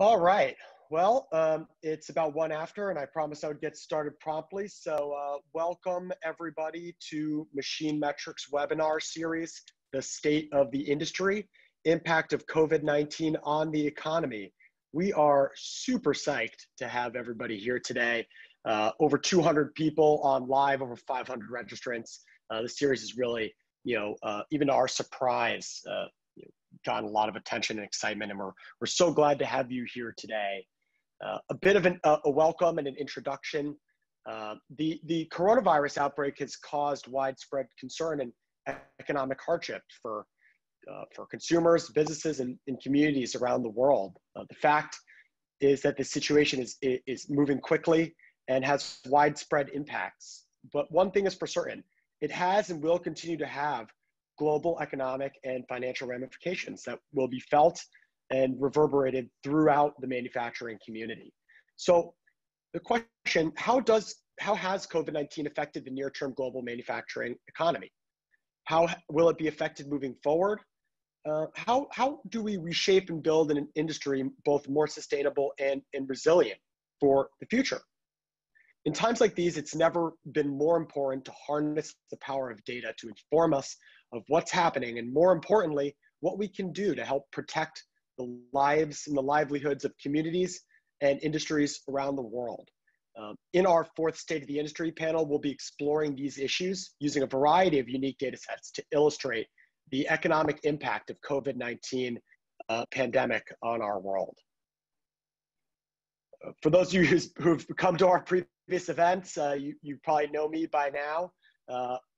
All right. Well, um, it's about one after, and I promised I would get started promptly. So, uh, welcome everybody to Machine Metrics webinar series, The State of the Industry, Impact of COVID 19 on the Economy. We are super psyched to have everybody here today. Uh, over 200 people on live, over 500 registrants. Uh, the series is really, you know, uh, even to our surprise, uh, gotten a lot of attention and excitement, and we're, we're so glad to have you here today. Uh, a bit of an, uh, a welcome and an introduction. Uh, the, the coronavirus outbreak has caused widespread concern and economic hardship for, uh, for consumers, businesses, and, and, communities around the world. Uh, the fact is that the situation is, is moving quickly and has widespread impacts. But one thing is for certain, it has and will continue to have global economic and financial ramifications that will be felt and reverberated throughout the manufacturing community. So the question, how does how has COVID-19 affected the near-term global manufacturing economy? How will it be affected moving forward? Uh, how, how do we reshape and build an industry both more sustainable and, and resilient for the future? In times like these, it's never been more important to harness the power of data to inform us of what's happening and more importantly, what we can do to help protect the lives and the livelihoods of communities and industries around the world. Um, in our fourth State of the Industry panel, we'll be exploring these issues using a variety of unique data sets to illustrate the economic impact of COVID-19 uh, pandemic on our world. Uh, for those of you who've come to our previous events, uh, you, you probably know me by now.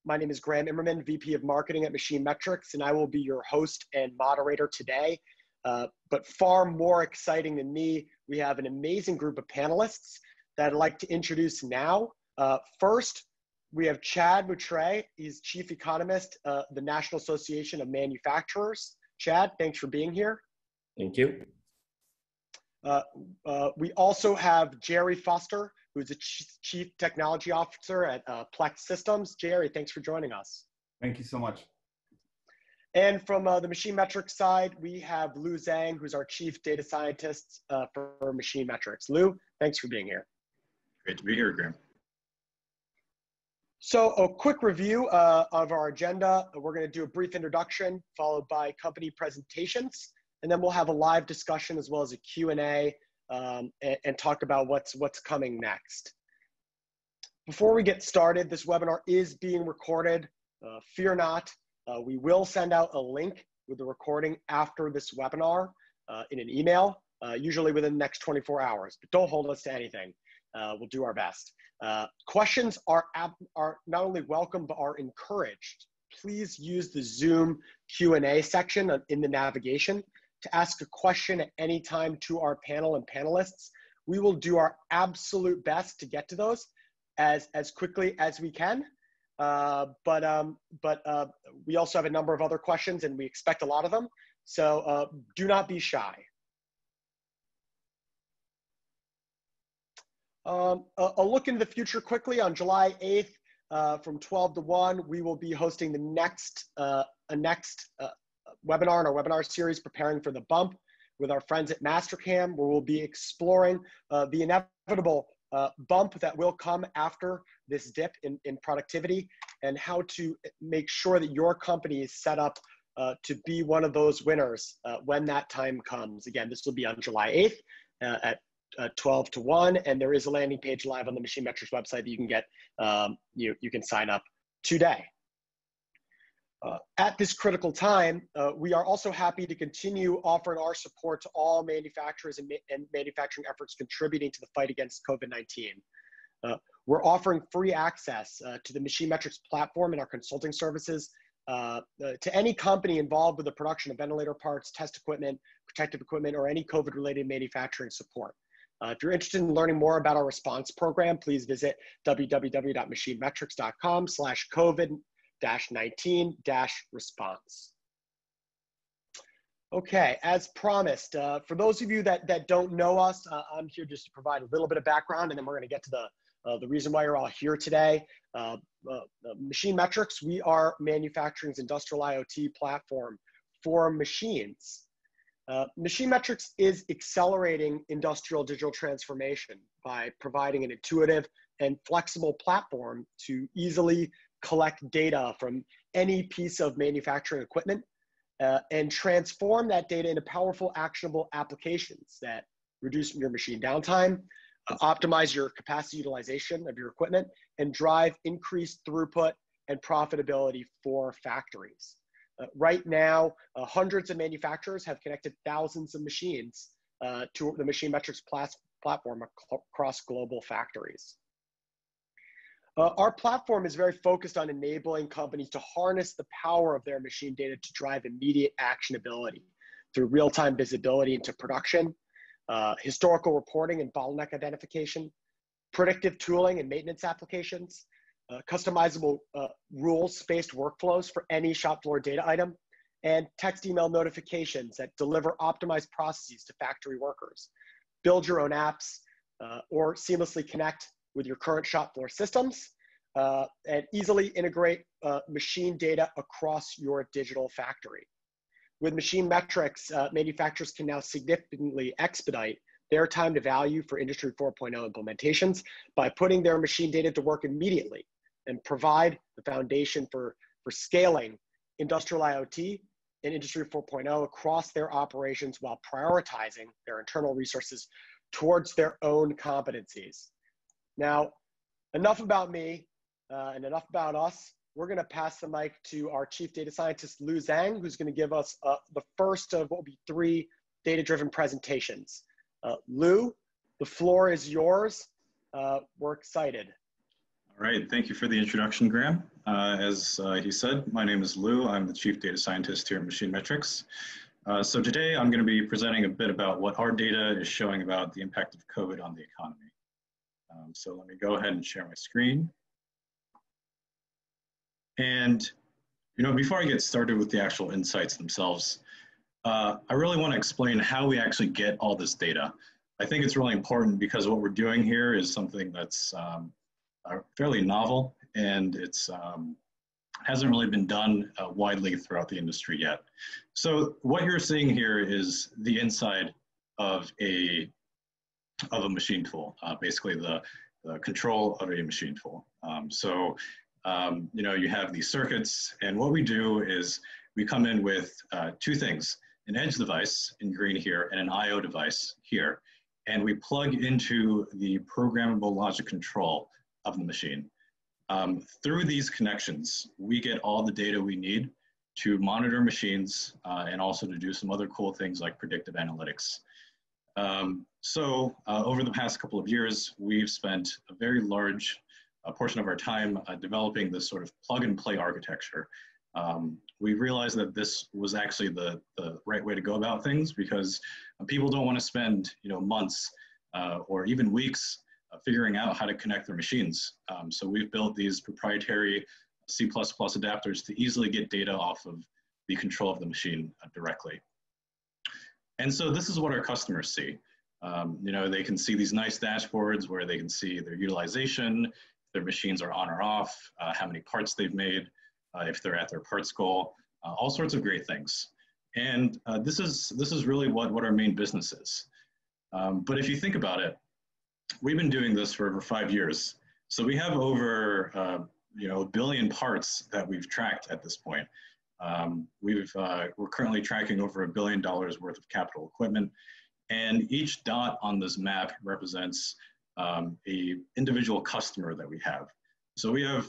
My name is Graham Immerman, VP of Marketing at Machine Metrics, and I will be your host and moderator today. Uh, but far more exciting than me, we have an amazing group of panelists that I'd like to introduce now. Uh, first, we have Chad Moutray. He's Chief Economist, uh, the National Association of Manufacturers. Chad, thanks for being here. Thank you. Uh, uh, we also have Jerry Foster, who's the Chief Technology Officer at uh, Plex Systems. Jerry, thanks for joining us. Thank you so much. And from uh, the machine metrics side, we have Lou Zhang, who's our Chief Data Scientist uh, for Machine Metrics. Lou, thanks for being here. Great to be here, Graham. So a quick review uh, of our agenda. We're going to do a brief introduction followed by company presentations, and then we'll have a live discussion as well as a Q&A um, and, and talk about what's, what's coming next. Before we get started, this webinar is being recorded. Uh, fear not, uh, we will send out a link with the recording after this webinar uh, in an email, uh, usually within the next 24 hours, but don't hold us to anything. Uh, we'll do our best. Uh, questions are, are not only welcome, but are encouraged. Please use the Zoom Q&A section in the navigation to ask a question at any time to our panel and panelists. We will do our absolute best to get to those as, as quickly as we can. Uh, but um, but uh, we also have a number of other questions and we expect a lot of them. So uh, do not be shy. Um, a, a, look into the future quickly on July 8th uh, from 12 to 1, we will be hosting the next, uh, a next uh, webinar in our webinar series, Preparing for the Bump, with our friends at Mastercam, where we'll be exploring uh, the inevitable uh, bump that will come after this dip in, in productivity and how to make sure that your company is set up uh, to be one of those winners uh, when that time comes. Again, this will be on July 8th uh, at uh, 12 to 1, and there is a landing page live on the Machine Metrics website that you can get, um, you, you can sign up today. Uh, at this critical time, uh, we are also happy to continue offering our support to all manufacturers and, ma and manufacturing efforts contributing to the fight against COVID-19. Uh, we're offering free access uh, to the Machine Metrics platform and our consulting services uh, to any company involved with the production of ventilator parts, test equipment, protective equipment, or any COVID-related manufacturing support. if you're interested in learning more about our response program, please visit www.machinemetrics.com slash COVID 19 dash response. Okay, as promised, uh, for those of you that, that don't know us, uh, I'm here just to provide a little bit of background and then we're gonna get to the, uh, the reason why you're all here today. Uh, uh, machine Metrics, we are manufacturing's industrial IoT platform for machines. Uh, Machine Metrics is accelerating industrial digital transformation by providing an intuitive and flexible platform to easily collect data from any piece of manufacturing equipment uh, and transform that data into powerful, actionable applications that reduce your machine downtime, uh, optimize your capacity utilization of your equipment, and drive increased throughput and profitability for factories. Uh, right now, uh, hundreds of manufacturers have connected thousands of machines uh, to the Machine Metrics plas- platform across global factories. Uh, our platform is very focused on enabling companies to harness the power of their machine data to drive immediate actionability through real-time visibility into production, uh, historical reporting and bottleneck identification, predictive tooling and maintenance applications, uh, customizable uh, rules-based workflows for any shop floor data item, and text email notifications that deliver optimized processes to factory workers. Build your own apps uh, or seamlessly connect with your current shop floor systems uh, and easily integrate uh, machine data across your digital factory. With machine metrics, uh, manufacturers can now significantly expedite their time to value for Industry 4.0 implementations by putting their machine data to work immediately and provide the foundation for, for scaling industrial IoT and Industry 4.0 across their operations while prioritizing their internal resources towards their own competencies. Now, enough about me uh, and enough about us. We're going to pass the mic to our chief data scientist, Lou Zhang, who's going to give us uh, the first of what will be three data-driven presentations. Uh, Lou, the floor is yours. Uh, we're excited. All right, thank you for the introduction, Graham. Uh, as uh, he said, my name is Lou. I'm the chief data scientist here at Machine Metrics. Uh, so today I'm going to be presenting a bit about what our data is showing about the impact of COVID on the economy. Um, so let me go ahead and share my screen. And, you know, before I get started with the actual insights themselves, uh, I really want to explain how we actually get all this data. I think it's really important because what we're doing here is something that's um, fairly novel and it's um, hasn't really been done uh, widely throughout the industry yet. So what you're seeing here is the inside of a of a machine tool, uh, basically the, the, control of a machine tool. Um, so um, you know you have these circuits, and what we do is we come in with uh, two things: an edge device in green here, and an I/O device here, and we plug into the programmable logic control of the machine. Um, through these connections, we get all the data we need to monitor machines uh, and also to do some other cool things like predictive analytics. Um, so uh, over the past couple of years, we've spent a very large uh, portion of our time uh, developing this sort of plug and play architecture. Um, we realized that this was actually the, the right way to go about things because people don't want to spend you know months uh, or even weeks uh, figuring out how to connect their machines. Um, so we've built these proprietary C++ adapters to easily get data off of the control of the machine uh, directly. And so this is what our customers see. Um, you know, they can see these nice dashboards where they can see their utilization, their machines are on or off, uh, how many parts they've made, uh, if they're at their parts goal, uh, all sorts of great things. And uh, this is this is really what what our main business is. Um, but if you think about it, we've been doing this for over five years. So we have over, uh, you know, a billion parts that we've tracked at this point. Um, we've, uh, we're currently tracking over a billion dollars worth of capital equipment. And each dot on this map represents um, a individual customer that we have. So we have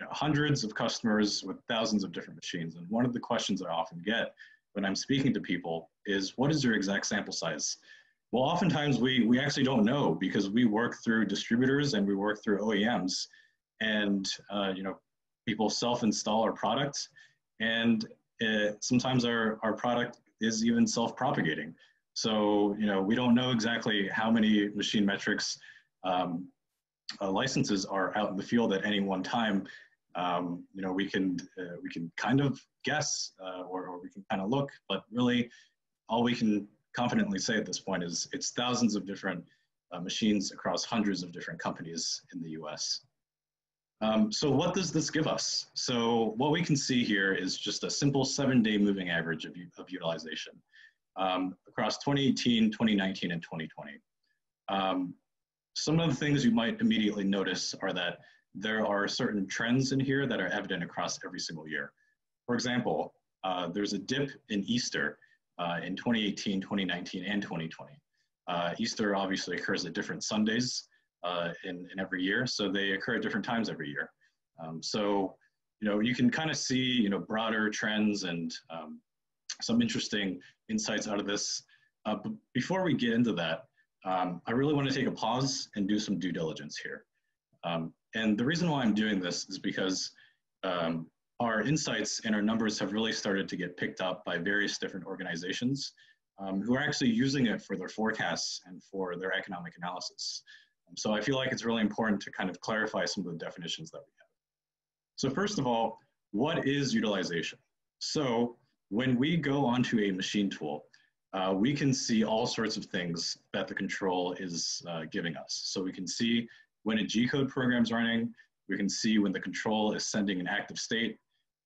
you know, hundreds of customers with thousands of different machines. And one of the questions I often get when I'm speaking to people is, what is your exact sample size? Well, oftentimes we, we actually don't know because we work through distributors and we work through OEMs and, uh, you know, people self-install our products and it, sometimes our, our product is even self-propagating. So, you know, we don't know exactly how many machine metrics um, uh, licenses are out in the field at any one time. Um, you know, we can, uh, we can kind of guess uh, or, or we can kind of look, but really all we can confidently say at this point is it's thousands of different uh, machines across hundreds of different companies in the US. Um, so what does this give us? So what we can see here is just a simple seven day moving average of, of utilization. Um, across 2018, 2019, and 2020. Um, some of the things you might immediately notice are that there are certain trends in here that are evident across every single year. For example, uh, there's a dip in Easter uh, in 2018, 2019, and 2020. Uh, Easter obviously occurs at different Sundays uh, in, in every year, so they occur at different times every year. Um, so, you know, you can kind of see, you know, broader trends and um, some interesting insights out of this. Uh, but before we get into that, um, I really want to take a pause and do some due diligence here. Um, and the reason why I'm doing this is because um, our insights and our numbers have really started to get picked up by various different organizations um, who are actually using it for their forecasts and for their economic analysis. Um, so I feel like it's really important to kind of clarify some of the definitions that we have. So first of all, what is utilization? So when we go onto a machine tool, uh, we can see all sorts of things that the control is uh, giving us. So we can see when a G-code program is running, we can see when the control is sending an active state.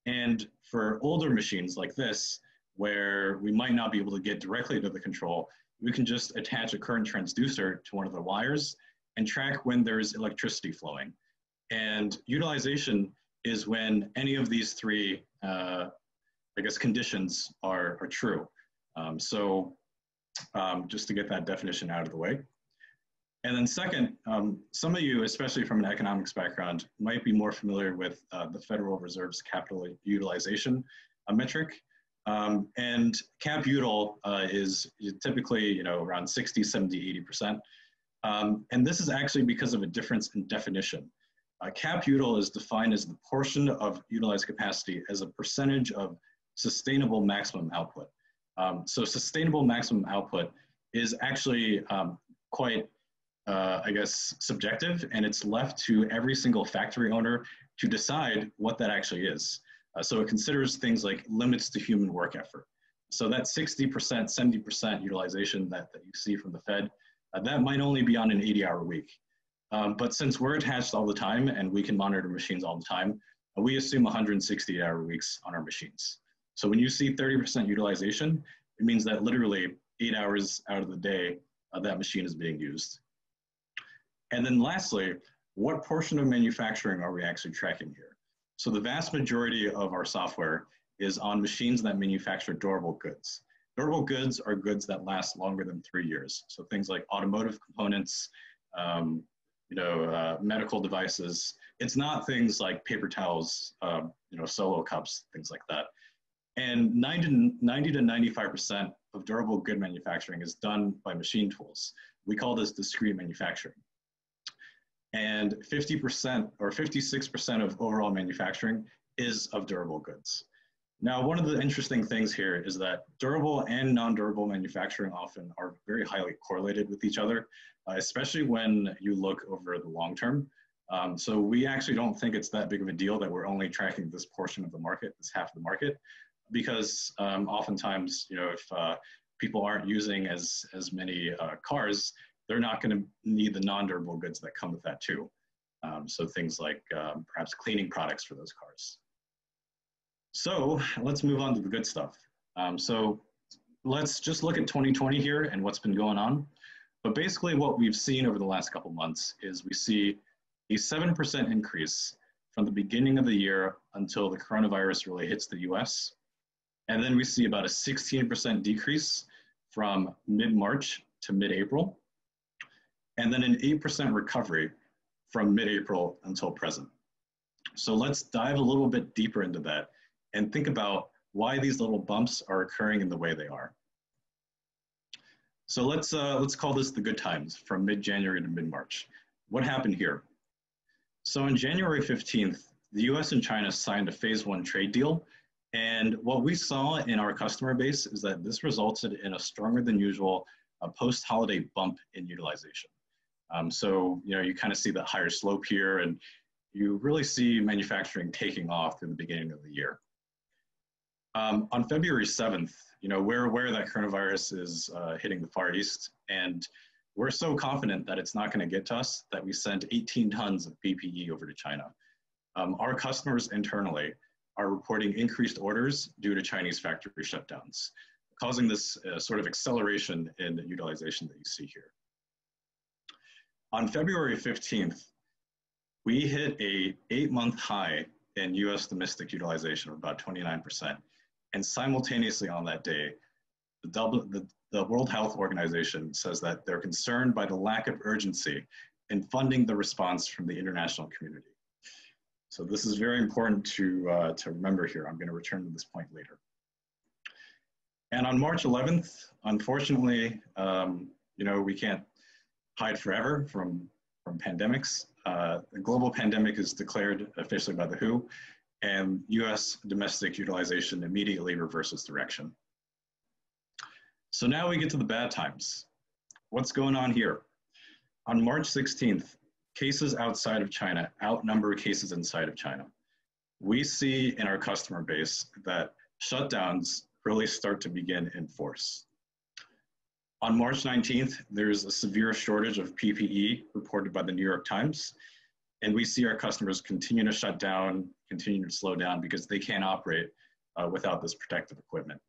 And for older machines like this, where we might not be able to get directly to the control, we can just attach a current transducer to one of the wires and track when there's electricity flowing. And utilization is when any of these three, uh, I guess, conditions are, are true. Um, so um, just to get that definition out of the way. And then second, um, some of you, especially from an economics background, might be more familiar with uh, the Federal Reserve's capital utilization uh, metric. Um, and cap util uh, is typically you know, around 60, 70, 80%. Um, and this is actually because of a difference in definition. Uh, cap util is defined as the portion of utilized capacity as a percentage of sustainable maximum output. Um, so sustainable maximum output is actually um, quite uh, I guess, subjective, and it's left to every single factory owner to decide what that actually is. Uh, so it considers things like limits to human work effort. So that 60%, 70% utilization that, that you see from the Fed, uh, that might only be on an 80 hour week. Um, but since we're attached all the time and we can monitor machines all the time, we assume 160 hour weeks on our machines. So when you see 30% utilization, it means that literally eight hours out of the day, uh, that machine is being used. And then lastly, what portion of manufacturing are we actually tracking here? So the vast majority of our software is on machines that manufacture durable goods. Durable goods are goods that last longer than three years. So things like automotive components, um, you know, uh, medical devices. It's not things like paper towels, uh, you know, solo cups, things like that. And 90, 90 to 95% of durable good manufacturing is done by machine tools. We call this discrete manufacturing and 50% or 56% of overall manufacturing is of durable goods. Now, one of the interesting things here is that durable and non-durable manufacturing often are very highly correlated with each other, uh, especially when you look over the long term. Um, so we actually don't think it's that big of a deal that we're only tracking this portion of the market, this half of the market, because um, oftentimes, you know, if uh, people aren't using as, as many uh, cars, they're not going to need the non-durable goods that come with that too. Um, so things like um, perhaps cleaning products for those cars. So let's move on to the good stuff. Um, so let's just look at 2020 here and what's been going on. But basically what we've seen over the last couple months is we see a 7% increase from the beginning of the year until the coronavirus really hits the US. And then we see about a 16% decrease from mid-March to mid-April and then an 8% recovery from mid-April until present. So let's dive a little bit deeper into that and think about why these little bumps are occurring in the way they are. So let's, uh, let's call this the good times from mid-January to mid-March. What happened here? So on January 15th, the US and China signed a phase one trade deal. And what we saw in our customer base is that this resulted in a stronger than usual uh, post-holiday bump in utilization. Um, so, you know, you kind of see that higher slope here and you really see manufacturing taking off through the beginning of the year. Um, on February 7th, you know, we're aware that coronavirus is uh, hitting the Far East and we're so confident that it's not going to get to us that we sent 18 tons of PPE over to China. Um, our customers internally are reporting increased orders due to Chinese factory shutdowns. causing this uh, sort of acceleration in utilization that you see here. On February 15th, we hit a eight month high in US domestic utilization of about 29%. And simultaneously on that day, the, double, the, the World Health Organization says that they're concerned by the lack of urgency in funding the response from the international community. So this is very important to, uh, to remember here. I'm gonna return to this point later. And on March 11th, unfortunately, um, you know, we can't hide forever from, from pandemics. Uh, the global pandemic is declared officially by the WHO, and US domestic utilization immediately reverses direction. So now we get to the bad times. What's going on here? On March 16th, cases outside of China outnumber cases inside of China. We see in our customer base that shutdowns really start to begin in force. On March 19th, there's a severe shortage of PPE reported by the New York Times. And we see our customers continue to shut down, continue to slow down because they can't operate uh, without this protective equipment.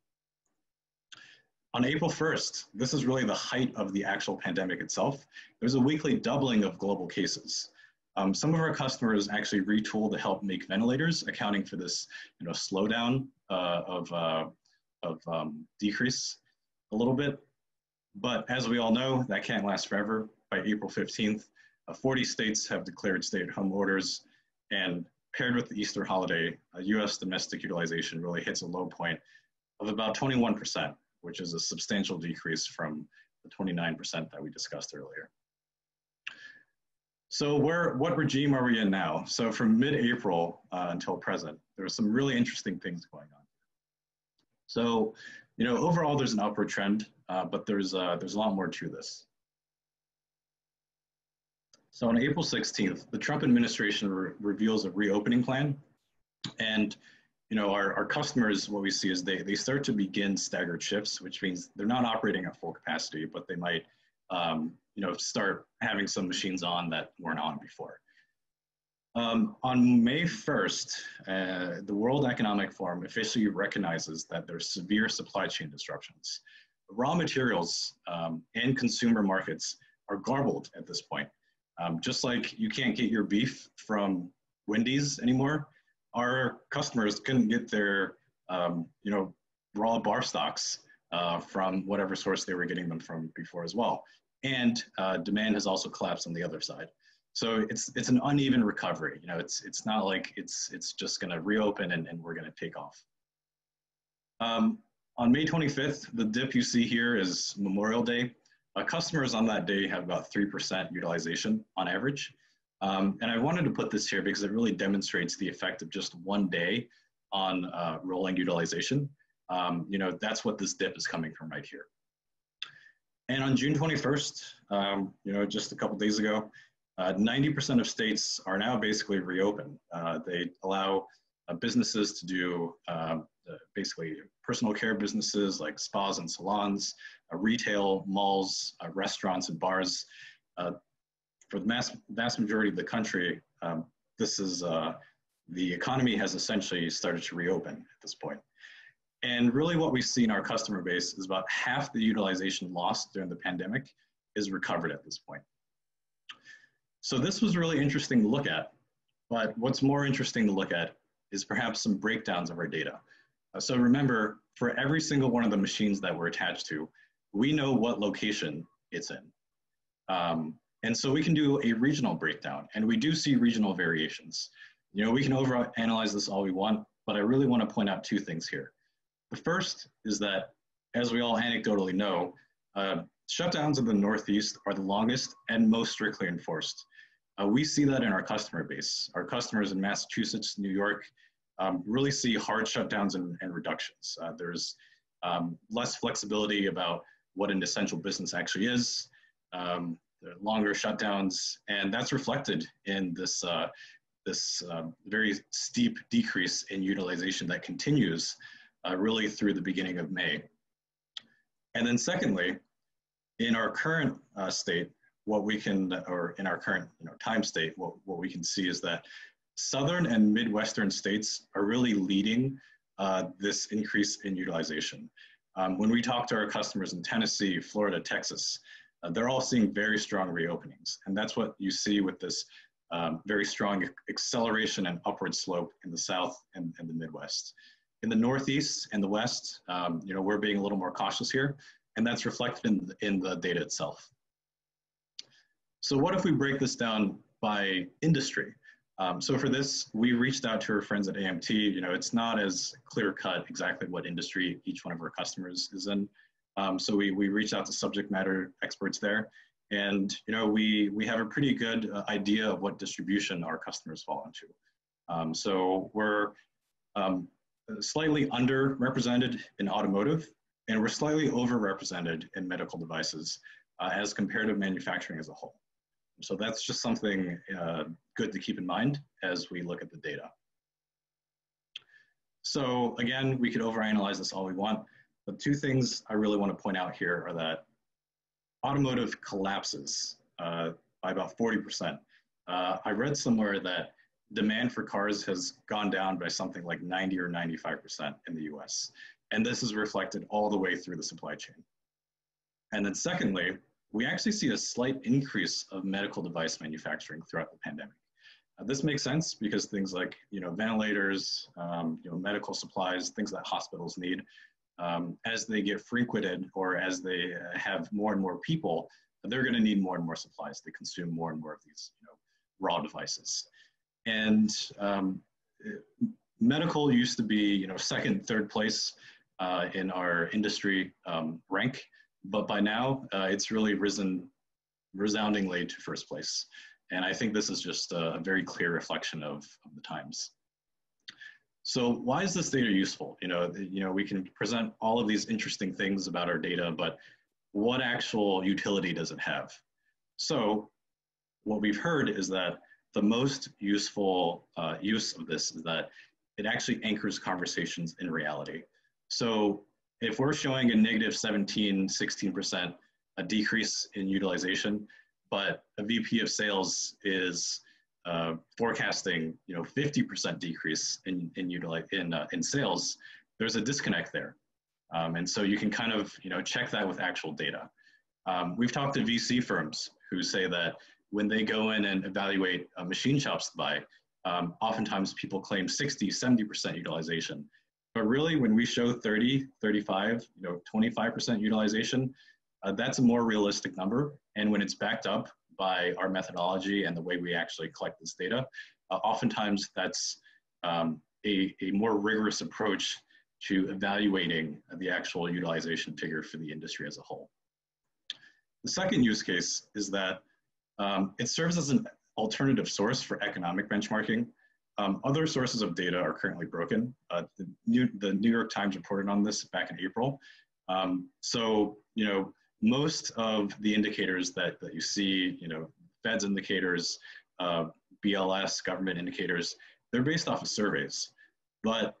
On April 1st, this is really the height of the actual pandemic itself. There's a weekly doubling of global cases. Um, some of our customers actually retooled to help make ventilators, accounting for this you know, slowdown uh, of, uh, of um, decrease a little bit. But as we all know, that can't last forever. By April 15th, uh, 40 states have declared stay-at-home orders, and paired with the Easter holiday, US domestic utilization really hits a low point of about 21%, which is a substantial decrease from the 29% that we discussed earlier. So where, what regime are we in now? So from mid-April uh, until present, there are some really interesting things going on. So you know, overall, there's an upward trend, uh, but there's, uh, there's a lot more to this. So on April 16th, the Trump administration re reveals a reopening plan. And, you know, our, our customers, what we see is they, they start to begin staggered shifts, which means they're not operating at full capacity, but they might, um, you know, start having some machines on that weren't on before. Um, on May 1st, uh, the World Economic Forum officially recognizes that there's severe supply chain disruptions. Raw materials um, and consumer markets are garbled at this point. Um, just like you can't get your beef from Wendy's anymore, our customers couldn't get their, um, you know, raw bar stocks uh, from whatever source they were getting them from before as well. And uh, demand has also collapsed on the other side. So it's it's an uneven recovery. You know, it's it's not like it's it's just going to reopen and, and we're going to take off. Um, on May 25th, the dip you see here is Memorial Day. Uh, customers on that day have about 3% utilization on average. Um, and I wanted to put this here because it really demonstrates the effect of just one day on uh, rolling utilization. Um, you know, that's what this dip is coming from right here. And on June 21st, um, you know, just a couple days ago, 90% uh, of states are now basically reopened. Uh, they allow uh, businesses to do um, basically personal care businesses like spas and salons, retail, malls, restaurants, and bars. For the mass, vast majority of the country, um, this is the economy has essentially started to reopen at this point. And really what we see in our customer base is about half the utilization lost during the pandemic is recovered at this point. So this was really interesting to look at, but what's more interesting to look at is perhaps some breakdowns of our data. Uh, so remember, for every single one of the machines that we're attached to, we know what location it's in. Um, and so we can do a regional breakdown, and we do see regional variations. You know, we can overanalyze this all we want, but I really want to point out two things here. The first is that, as we all anecdotally know, uh, shutdowns in the Northeast are the longest and most strictly enforced. Uh, we see that in our customer base. Our customers in Massachusetts, New York, um, really see hard shutdowns and, and reductions. Uh, there's um, less flexibility about what an essential business actually is, um, longer shutdowns, and that's reflected in this, uh, this uh, very steep decrease in utilization that continues uh, really through the beginning of May. And then secondly, in our current uh, state, what we can, or in our current you know, time state, what, what we can see is that Southern and Midwestern states are really leading uh, this increase in utilization. Um, when we talk to our customers in Tennessee, Florida, Texas, uh, they're all seeing very strong reopenings. And that's what you see with this um, very strong acceleration and upward slope in the South and, and the Midwest. In the Northeast and the West, um, you know, we're being a little more cautious here, and that's reflected in, in the data itself. So what if we break this down by industry? Um, so for this, we reached out to our friends at AMT. You know, it's not as clear cut exactly what industry each one of our customers is in. Um, so we, we reached out to subject matter experts there. And, you know, we, we have a pretty good uh, idea of what distribution our customers fall into. Um, so we're um, slightly underrepresented in automotive, and we're slightly overrepresented in medical devices uh, as compared to manufacturing as a whole. So that's just something uh, good to keep in mind as we look at the data. So again, we could overanalyze this all we want, but two things I really want to point out here are that automotive collapses uh, by about 40%. Uh, I read somewhere that demand for cars has gone down by something like 90 or 95% in the US. And this is reflected all the way through the supply chain. And then secondly, we actually see a slight increase of medical device manufacturing throughout the pandemic. Uh, this makes sense because things like you know ventilators, um, you know medical supplies, things that hospitals need, um, as they get frequented or as they uh, have more and more people, they're going to need more and more supplies. They consume more and more of these you know raw devices, and um, medical used to be you know second, third place uh, in our industry um, rank, but by now uh, it's really risen resoundingly to first place. And I think this is just a, very clear reflection of, of the times. So why is this data useful? You know, you know, we can present all of these interesting things about our data, but what actual utility does it have? So what we've heard is that the most useful uh, use of this is that it actually anchors conversations in reality. So if we're showing a negative 17, 16% a decrease in utilization, but a VP of sales is uh, forecasting, you know, 50% decrease in in utilize in uh, in sales, there's a disconnect there, um, and so you can kind of you know check that with actual data. Um, we've talked to VC firms who say that when they go in and evaluate uh, machine shops to buy, um, oftentimes people claim 60, 70% utilization. But really, when we show 30, 35, you know, 25% utilization, uh, that's a more realistic number. And when it's backed up by our methodology and the way we actually collect this data, uh, oftentimes that's um, a, a more rigorous approach to evaluating the actual utilization figure for the industry as a whole. The second use case is that um, it serves as an alternative source for economic benchmarking. Um, other sources of data are currently broken. Uh, the, New, the New York Times reported on this back in April. Um, so, you know, most of the indicators that, that you see, you know, Fed's indicators, uh, BLS, government indicators, they're based off of surveys. But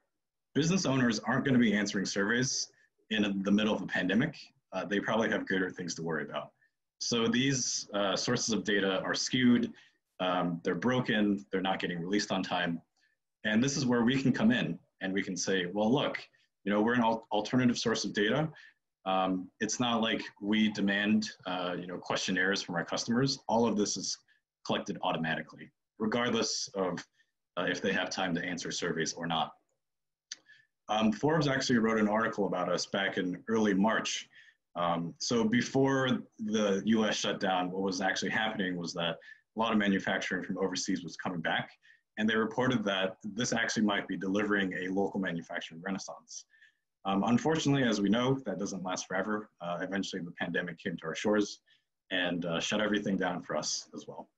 business owners aren't going to be answering surveys in the middle of a pandemic. Uh, they probably have greater things to worry about. So these uh, sources of data are skewed, um, they're broken, they're not getting released on time. And this is where we can come in and we can say, well, look, you know, we're an al alternative source of data. Um, it's not like we demand, uh, you know, questionnaires from our customers. All of this is collected automatically, regardless of uh, if they have time to answer surveys or not. Um, Forbes actually wrote an article about us back in early March. Um, so before the US shut down, what was actually happening was that a lot of manufacturing from overseas was coming back. And they reported that this actually might be delivering a local manufacturing renaissance. Um, unfortunately, as we know, that doesn't last forever. Uh, eventually, the pandemic came to our shores and uh, shut everything down for us as well.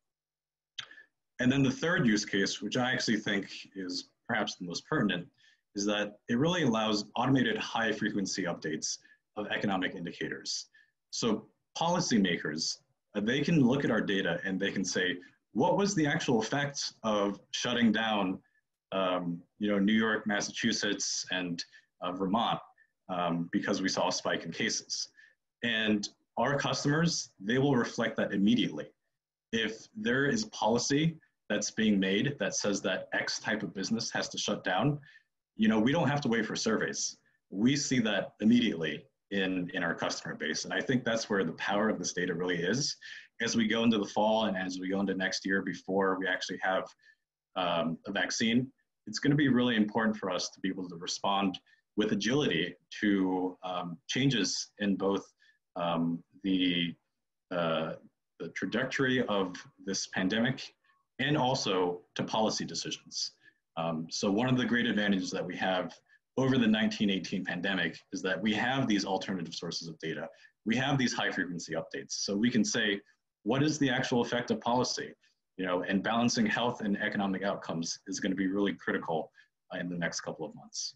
And then the third use case, which I actually think is perhaps the most pertinent, is that it really allows automated high frequency updates of economic indicators. So policymakers, uh, they can look at our data and they can say, what was the actual effect of shutting down um, you know, New York, Massachusetts, and uh, Vermont um, because we saw a spike in cases. And our customers, they will reflect that immediately. If there is policy that's being made that says that X type of business has to shut down, you know, we don't have to wait for surveys. we see that immediately in, in our customer base. And I think that's where the power of this data really is. As we go into the fall and as we go into next year before we actually have um, a vaccine, it's going to be really important for us to be able to respond with agility to um, changes in both um, the, uh, the trajectory of this pandemic and also to policy decisions. Um, so one of the great advantages that we have over the 1918 pandemic is that we have these alternative sources of data. We have these high frequency updates. So we can say, what is the actual effect of policy? You know, and balancing health and economic outcomes is gonna be really critical uh, in the next couple of months.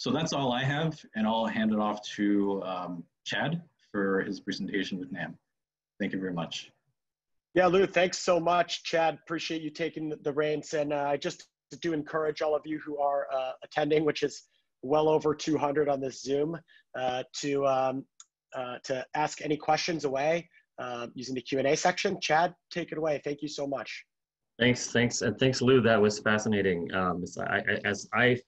So that's all I have, and I'll hand it off to um, Chad for his presentation with NAM. Thank you very much. Yeah, Lou, thanks so much, Chad. Appreciate you taking the reins. And uh, I just do encourage all of you who are uh, attending, which is well over 200 on this Zoom, uh, to, um, uh, to ask any questions away uh, using the Q&A section. Chad, take it away. Thank you so much. Thanks, thanks, and thanks, Lou. That was fascinating. Um, as, I, as I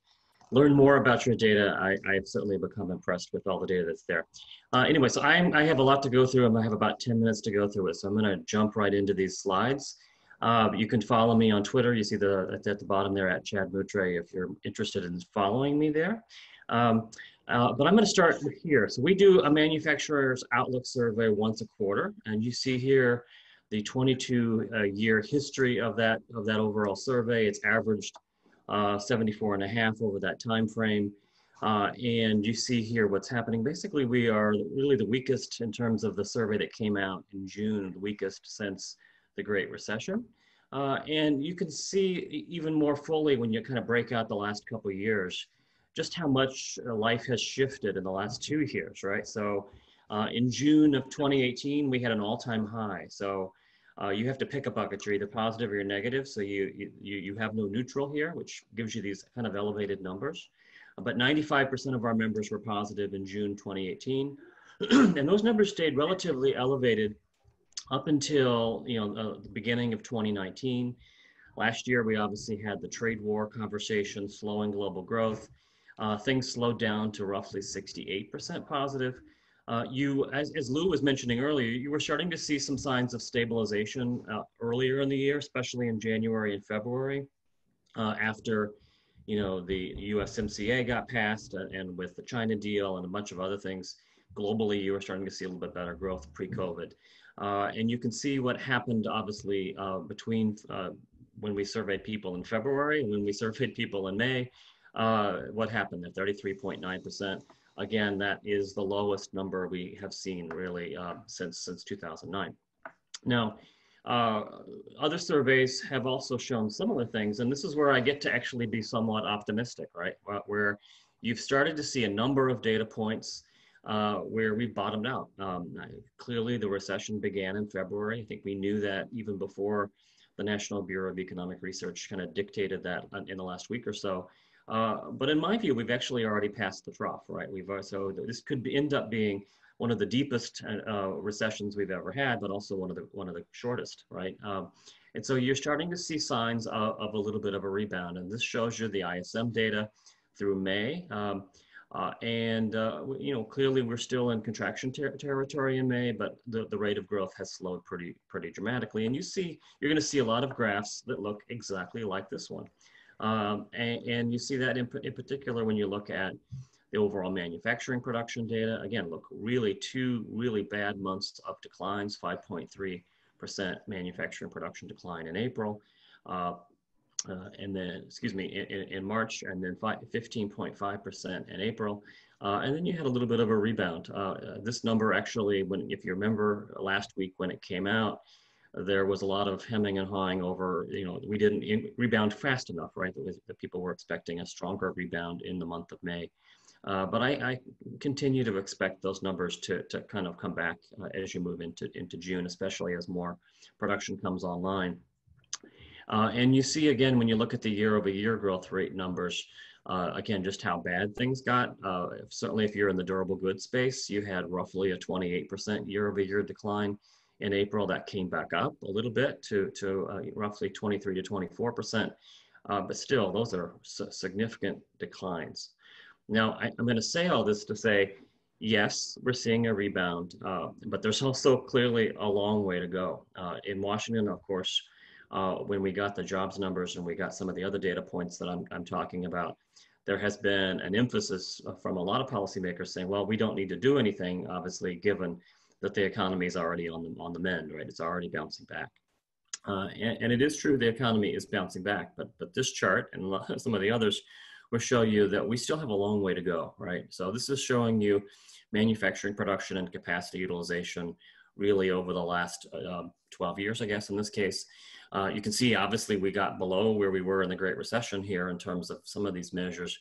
learn more about your data, I, I've certainly become impressed with all the data that's there. Uh, anyway, so I'm, I have a lot to go through. And I have about 10 minutes to go through it, so I'm going to jump right into these slides. Uh, you can follow me on Twitter. You see the at the bottom there at Chad Moutray if you're interested in following me there. Um, uh, but I'm going to start here. So we do a manufacturer's outlook survey once a quarter, and you see here the 22 uh, year history of that of that overall survey. It's averaged uh, 74 and a half over that time frame. Uh, and you see here what's happening. Basically, we are really the weakest in terms of the survey that came out in June, the weakest since the Great Recession. Uh, and you can see even more fully when you kind of break out the last couple of years, just how much uh, life has shifted in the last two years, right? So uh, in June of 2018, we had an all-time high. So uh, you have to pick a bucket, you're either positive or you're negative. So you, you, you have no neutral here, which gives you these kind of elevated numbers. But 95% of our members were positive in June 2018. and those numbers stayed relatively elevated up until you know uh, the beginning of 2019. Last year, we obviously had the trade war conversation, slowing global growth. Uh, things slowed down to roughly 68% positive. Uh, you, as, as Lou was mentioning earlier, you were starting to see some signs of stabilization uh, earlier in the year, especially in January and February, uh, after you know the USMCA got passed, and with the China deal and a bunch of other things, globally, you were starting to see a little bit better growth pre-COVID. Uh, and you can see what happened, obviously, uh, between uh, when we surveyed people in February and when we surveyed people in May, what happened at 33.9%. Again, that is the lowest number we have seen really uh, since, since 2009. Now, uh, other surveys have also shown similar things, and this is where I get to actually be somewhat optimistic, right? Where you've started to see a number of data points uh, where we bottomed out. Um, clearly, the recession began in February. I think we knew that even before the National Bureau of Economic Research kind of dictated that in the last week or so. Uh, but in my view, we've actually already passed the trough, right? We've uh, so this could be, end up being one of the deepest uh, recessions we've ever had, but also one of the one of the shortest, right? Um, and so you're starting to see signs of, of, a little bit of a rebound, and this shows you the ISM data through May. Um, uh, and, uh, you know, clearly we're still in contraction ter territory in May, but the, the rate of growth has slowed pretty, pretty dramatically. And you see, you're going to see a lot of graphs that look exactly like this one. Um, and, and, you see that in, in particular when you look at the overall manufacturing production data. Again, look, really two really bad months of declines, 5.3% manufacturing production decline in April. Uh, uh, and then, excuse me, in, in March, and then 15.5% in April. Uh, and then you had a little bit of a rebound. Uh, uh, this number actually, when if you remember last week when it came out, there was a lot of hemming and hawing over, you know, we didn't rebound fast enough, right? That, was, that people were expecting a stronger rebound in the month of May. Uh, but I, I, continue to expect those numbers to, to kind of come back uh, as you move into, into June, especially as more production comes online. Uh, and you see again, when you look at the year over year growth rate numbers, uh, again, just how bad things got. Uh, certainly if you're in the durable goods space, you had roughly a 28% year over year decline. In April, that came back up a little bit to, to uh, roughly 23 to 24%. Uh, but still, those are significant declines. Now, I, am going to say all this to say, yes, we're seeing a rebound, uh, but there's also clearly a long way to go. Uh, in Washington, of course, uh, when we got the jobs numbers and we got some of the other data points that I'm, I'm talking about, there has been an emphasis from a lot of policymakers saying, well, we don't need to do anything, obviously, given that the economy is already on the, on the mend, right? It's already bouncing back. Uh, and, and, it is true the economy is bouncing back, but, but this chart and some of the others will show you that we still have a long way to go, right? So this is showing you manufacturing production and capacity utilization really over the last uh, 12 years, I guess, in this case. Uh, you can see, obviously, we got below where we were in the Great Recession here in terms of some of these measures.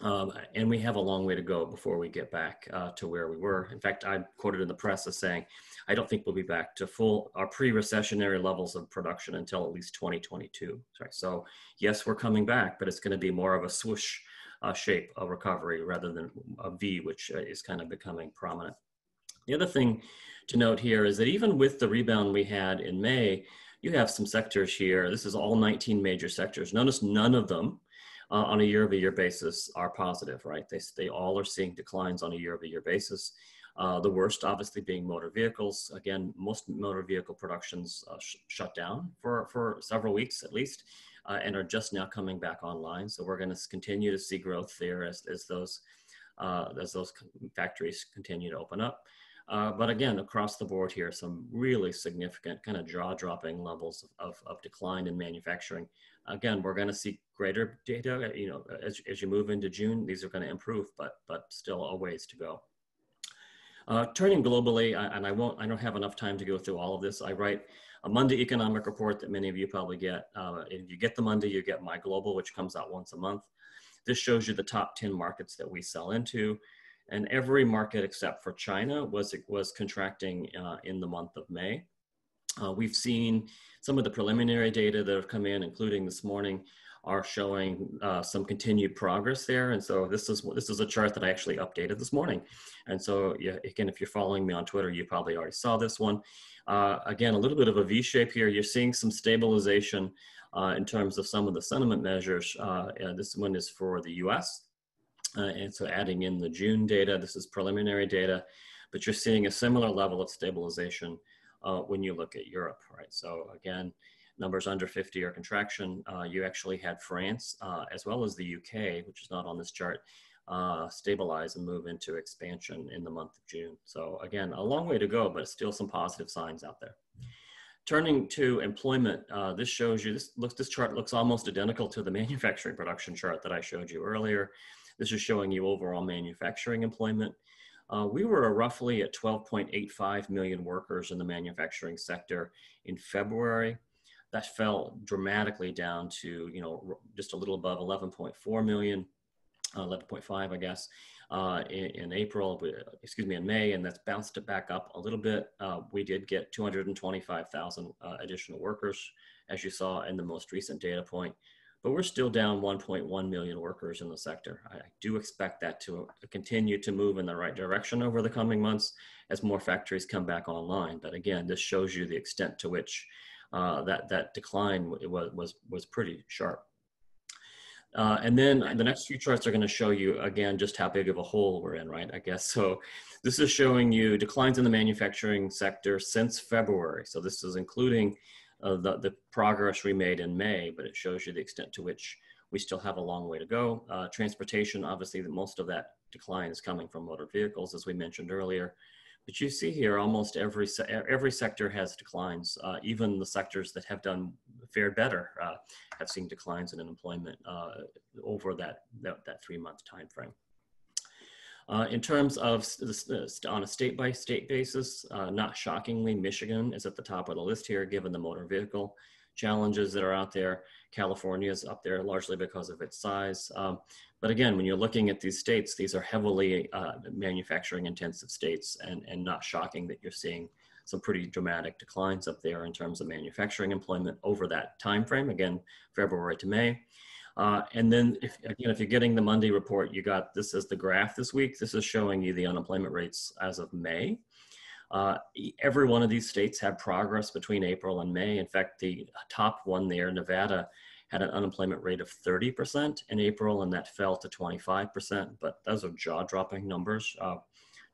Um, and we have a long way to go before we get back uh, to where we were. In fact, I'm quoted in the press as saying, I don't think we'll be back to full our pre-recessionary levels of production until at least 2022. Sorry. So yes, we're coming back, but it's going to be more of a swoosh uh, shape of recovery rather than a V, which uh, is kind of becoming prominent. The other thing to note here is that even with the rebound we had in May, you have some sectors here. This is all 19 major sectors. Notice none of them uh, on a year-over-year basis are positive, right? They, they all are seeing declines on a year-over-year basis. Uh, the worst, obviously, being motor vehicles. Again, most motor vehicle productions uh, sh shut down for, for several weeks at least, uh, and are just now coming back online. So we're going to continue to see growth there as, as those uh, as those factories continue to open up. Uh, but again, across the board here, some really significant kind of jaw-dropping levels of, of, decline in manufacturing. Again, we're going to see greater data. You know, as, as you move into June, these are going to improve, but but still a ways to go. Uh, turning globally, and I won't, I don't have enough time to go through all of this. I write a Monday economic report that many of you probably get. Uh, if you get the Monday, you get my global, which comes out once a month. This shows you the top 10 markets that we sell into and every market except for China was, was contracting uh, in the month of May. Uh, we've seen some of the preliminary data that have come in, including this morning, are showing uh, some continued progress there. And so this is this is a chart that I actually updated this morning. And so yeah, again, if you're following me on Twitter, you probably already saw this one. Uh, again, a little bit of a V shape here. You're seeing some stabilization uh, in terms of some of the sentiment measures. Uh, this one is for the US. Uh, and so adding in the June data, this is preliminary data, but you're seeing a similar level of stabilization uh, when you look at Europe, right? So again, numbers under 50 are contraction. Uh, you actually had France uh, as well as the UK, which is not on this chart, uh, stabilize and move into expansion in the month of June. So again, a long way to go, but still some positive signs out there. Turning to employment, uh, this shows you, this, looks, this chart looks almost identical to the manufacturing production chart that I showed you earlier. This is showing you overall manufacturing employment. Uh, we were roughly at 12.85 million workers in the manufacturing sector in February. That fell dramatically down to, you know, just a little above 11.4 million, uh, 11.5, I guess, uh, in, in, April, excuse me, in May, and that's bounced it back up a little bit. Uh, we did get 225,000 uh, additional workers, as you saw in the most recent data point but we're still down 1.1 million workers in the sector. I do expect that to continue to move in the right direction over the coming months as more factories come back online. But again, this shows you the extent to which uh, that, that decline was, was, was pretty sharp. Uh, and then the next few charts are going to show you again just how big of a hole we're in, right? I guess so. This is showing you declines in the manufacturing sector since February. So this is including the, the progress we made in May, but it shows you the extent to which we still have a long way to go. Uh, transportation, obviously, the, most of that decline is coming from motor vehicles, as we mentioned earlier. But you see here, almost every se every sector has declines. Uh, even the sectors that have done fared better uh, have seen declines in employment uh, over that, that, that three month time frame. Uh, in terms of on a state by state basis, uh, not shockingly, Michigan is at the top of the list here, given the motor vehicle challenges that are out there. California is up there largely because of its size. Um, but again, when you're looking at these states, these are heavily uh, manufacturing intensive states and, and not shocking that you're seeing some pretty dramatic declines up there in terms of manufacturing employment over that time frame, again, February to May. Uh, and then if, again, if you're getting the Monday report, you got this as the graph this week. This is showing you the unemployment rates as of May. Uh, every one of these states had progress between April and May. In fact, the top one there, Nevada, had an unemployment rate of 30% in April, and that fell to 25%. But those are jaw-dropping numbers. Uh,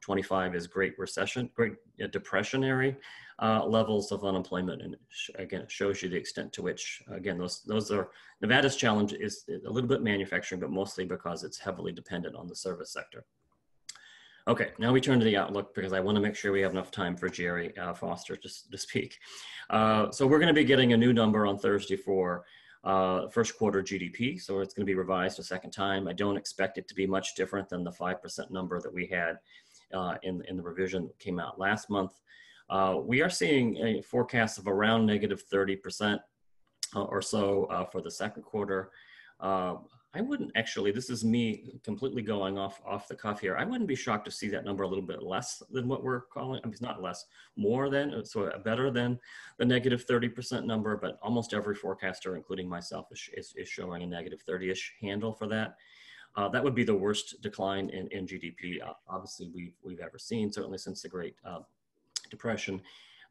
25 is Great Recession, Great Depressionary uh, levels of unemployment, and again, it shows you the extent to which, again, those those are Nevada's challenge is a little bit manufacturing, but mostly because it's heavily dependent on the service sector. Okay, now we turn to the outlook because I want to make sure we have enough time for Jerry uh, Foster to, to speak. Uh, so we're going to be getting a new number on Thursday for uh, first quarter GDP. So it's going to be revised a second time. I don't expect it to be much different than the 5% number that we had uh, in, in the revision that came out last month. Uh, we are seeing a forecast of around negative 30% uh, or so uh, for the second quarter. Uh, I wouldn't actually, this is me completely going off, off the cuff here. I wouldn't be shocked to see that number a little bit less than what we're calling, I mean, it's not less, more than, so better than the negative 30% number, but almost every forecaster, including myself, is, is, is showing a negative 30-ish handle for that. Uh, that would be the worst decline in, in GDP, uh, obviously, we've, we've ever seen, certainly since the Great uh, Depression.